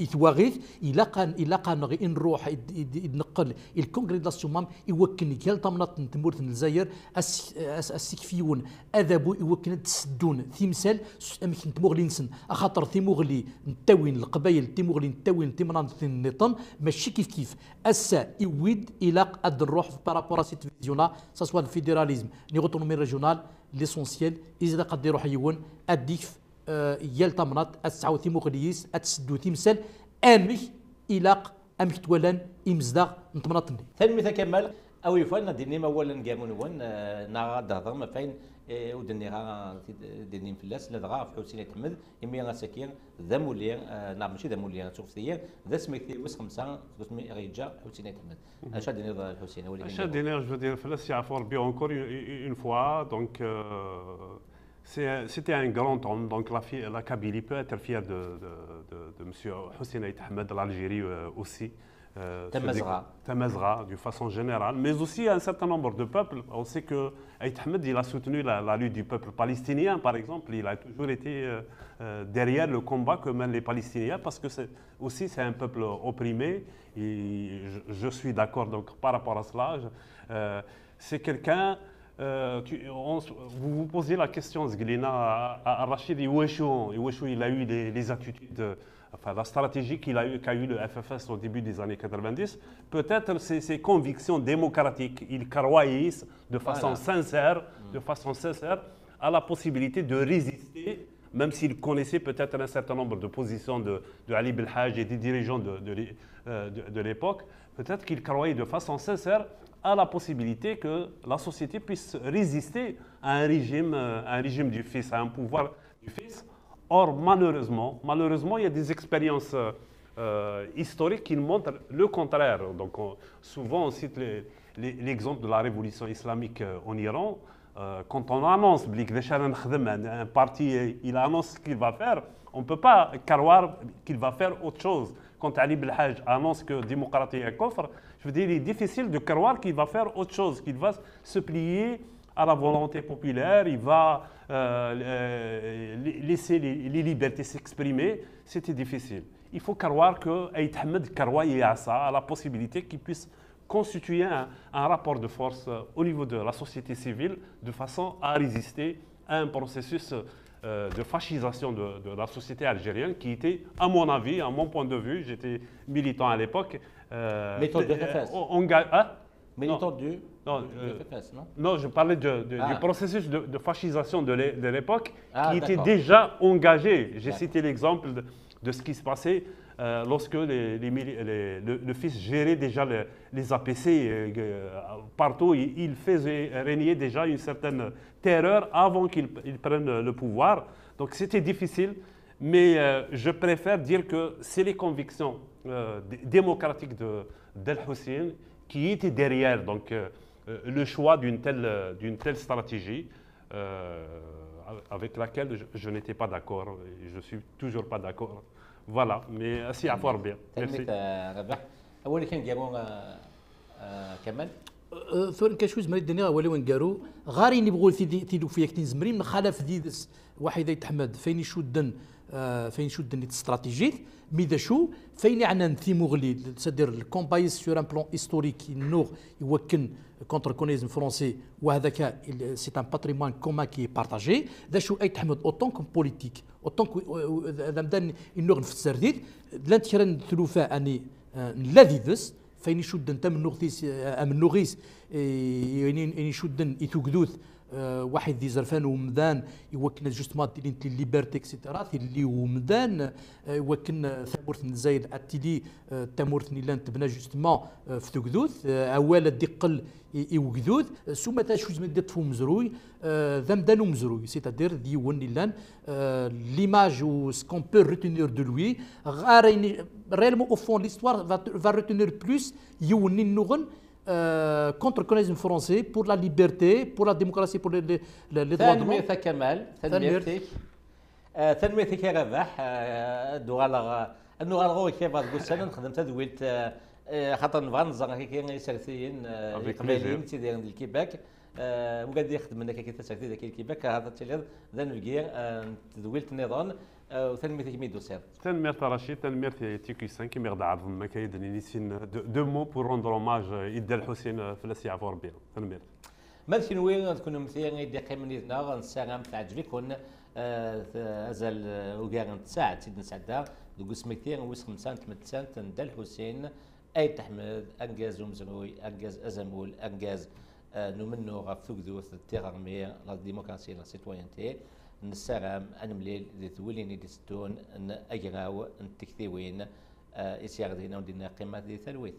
يتواغيث إلا قان إلا قان غي نروح نقل الكونغري دا سومام يوكن كيال طمنط تمورت الجزائر اسكفيون أذابو يوكن تسدون. تمثال امكن تمغلي نسن خاطر تيمغلي نتاوين القبائل تيمغلي نتاوين تيمران النظام ماشي كيف كيف. أسا يود إلى قد نروح بارابور سيت فيزيونا ساسوا الفيدراليزم نيغوتونومي ريجيونال ريجونال ليسونسيال إذا قد يروح يون أديف آه، يال تمرات اتسعو أتسعوثي مغليس أتسدو تمثال امي إلاق امي تولان إمزداغ نتمرطني ثاني مثال كمال أو يفوان ديني ما أولا قامون ون آه، نغاد هضر ما فين آه، ودني غا ديني فلاس لدغا في حسين تحمد يمي غا ساكين ذا مولي نعم ماشي ذا مولي شوف ثيا ذا سميك وس خمسة اسمي غيجا حسين تحمد اش ديني الحسين اش ديني جو دير فلاس يعفور بي اونكور اون فوا دونك C'était un grand homme, donc la, la Kabylie peut être fière de, de, de, de M. Hussein Ahmed de l'Algérie euh, aussi. Euh, Tamazra. Tamazra, d'une façon générale, mais aussi un certain nombre de peuples. On sait que Aït Ahmed, il a soutenu la, lutte du peuple palestinien, par exemple. Il a toujours été euh, euh, derrière le combat que mènent les Palestiniens, parce que aussi c'est un peuple opprimé. Et je, suis d'accord donc par rapport à cela. c'est quelqu'un. vous vous posez la question, Zglina, à, Rachid Iweshou, il a eu des attitudes enfin, la stratégie qu'il a eu, qu'a eu le FFS au début des années 90, peut-être ses convictions démocratiques. Il croyait de façon sincère, de façon sincère, à la possibilité de résister, même s'il connaissait peut-être un certain nombre de positions de, de Ali Belhaj et des dirigeants de, de, euh, de l'époque, peut-être qu'il croyait de façon sincère à la possibilité que la société puisse résister à un régime, euh, un régime du fils, à un pouvoir du fils. Or, malheureusement, malheureusement, il y a des expériences euh, euh, historiques qui montrent le contraire. Donc, souvent, on cite l'exemple de la révolution islamique euh, en Iran. quand on annonce un parti, il annonce ce qu'il va faire, on ne peut pas croire qu'il va faire autre chose. Quand Ali Belhaj annonce que démocratie est coffre, je veux dire, il est difficile de croire qu'il va faire autre chose, qu'il va se plier à la volonté populaire, il va euh, euh, laisser les, libertés s'exprimer, c'était difficile. Il faut croire que Aït Ahmed ça, à la possibilité qu'il puisse constituer un, rapport de force euh, au niveau de la société civile de façon à résister à un processus de fascisation de, la société algérienne qui était, à mon avis, à mon point de vue, j'étais militant à l'époque. Méthode de hein? Militant du non, euh, non, je parlais du ah. processus de, fascisation de l'époque ah, qui était déjà engagé. J'ai cité l'exemple de, ce qui se passait euh, lorsque les, le, fils gérait déjà les, APC euh, partout. Il, faisait régner déjà une certaine terreur avant qu'il prenne le pouvoir. Donc c'était difficile, mais je préfère dire que c'est les convictions démocratiques d'El Hussein qui étaient derrière. Donc, le choix d'une telle, euh, d'une telle stratégie euh, avec laquelle je, n'étais pas d'accord et je ne suis toujours pas d'accord. Voilà, mais assez à fort bien. Merci. كمال ثور كشوز مريد الدنيا ولا وين قالوا غاري نبغوا تيدو فيك تنزمرين خلاف ديدس واحد يتحمد فين يشدن فين يشدن استراتيجيت مي ذا شو فين يعني نثيموغلي سادير الكومبايس سور ان بلون هيستوريك نوغ يوكن كونتر كونيزم فرونسي وهذاك سي ان باتريمون كومان كي بارتاجي ذا شو أي تحمد اوتون كوم بوليتيك اوتون ذا مدان النوغ نفسر ديت لأن تشرن ثلوفا أني الذي ذس. فين يشد انت من نغثيس من نغيس يعني يشدن يتوكدوث. آه، واحد ذي زرفان ومدان يوكن جوستمون تيلين تي ليبرتي اكسيتيرا اللي ومدان آه، يوكن ثمورث نزايد اتيلي آه، تمورث نيلان تبنى جوستمون في ثوكذوث أولا ديقل يوكذوث تا شوز من ديت مزروي ذا مدان ومزروي سيتادير ذي ون نيلان ليماج و سكون بو ريتونير دو لوي غار ريالمون أو فون ليستوار فا ريتونير بلوس يوني النغن آه كونتر كولونيزم فرونسي بور لا ليبرتي بور لا ديموكراسي بور لي دوا تنميتك كمال تنميتك آه تنميتك يا رباح آه دوغالغ انه غالغو كيف تقول سنة نخدم تدويلت آه، آه، خاطر نفرنزا كي يسرثيين قبيلين تيديرن الكيباك. آه، وقد يخدم لنا كي تسرثي ذاك الكيباك هذا تيليض ذا نبقي تدويلت النظام. آه، وتنميتك ميدو سير تنمير رشيد تنمير تيكي 5 كيما غدا عرض ما كاين نيسين. دو مو بور روندر اوماج يدا الحسين في الأسيا فور بيان تنمير ما كنوي تكون مثير يدي قيمنيتنا نساهم تعجبكم أزال وكان تساعد سيدنا سعدا دوك سميتين ويس خمسان تمتسان تندا الحسين أي تحمد انجاز ومزروي انجاز أزمول انجاز آه، نمنو غف ثقدوث التيغارمي لا ديموكراسي لا سيتوينتي. نسارام أنمليل ذي ثوليني ذي ستون أن أجراو أن التكثيوين إسيار آه، دينا ودينا قيمة ذي ثلويث.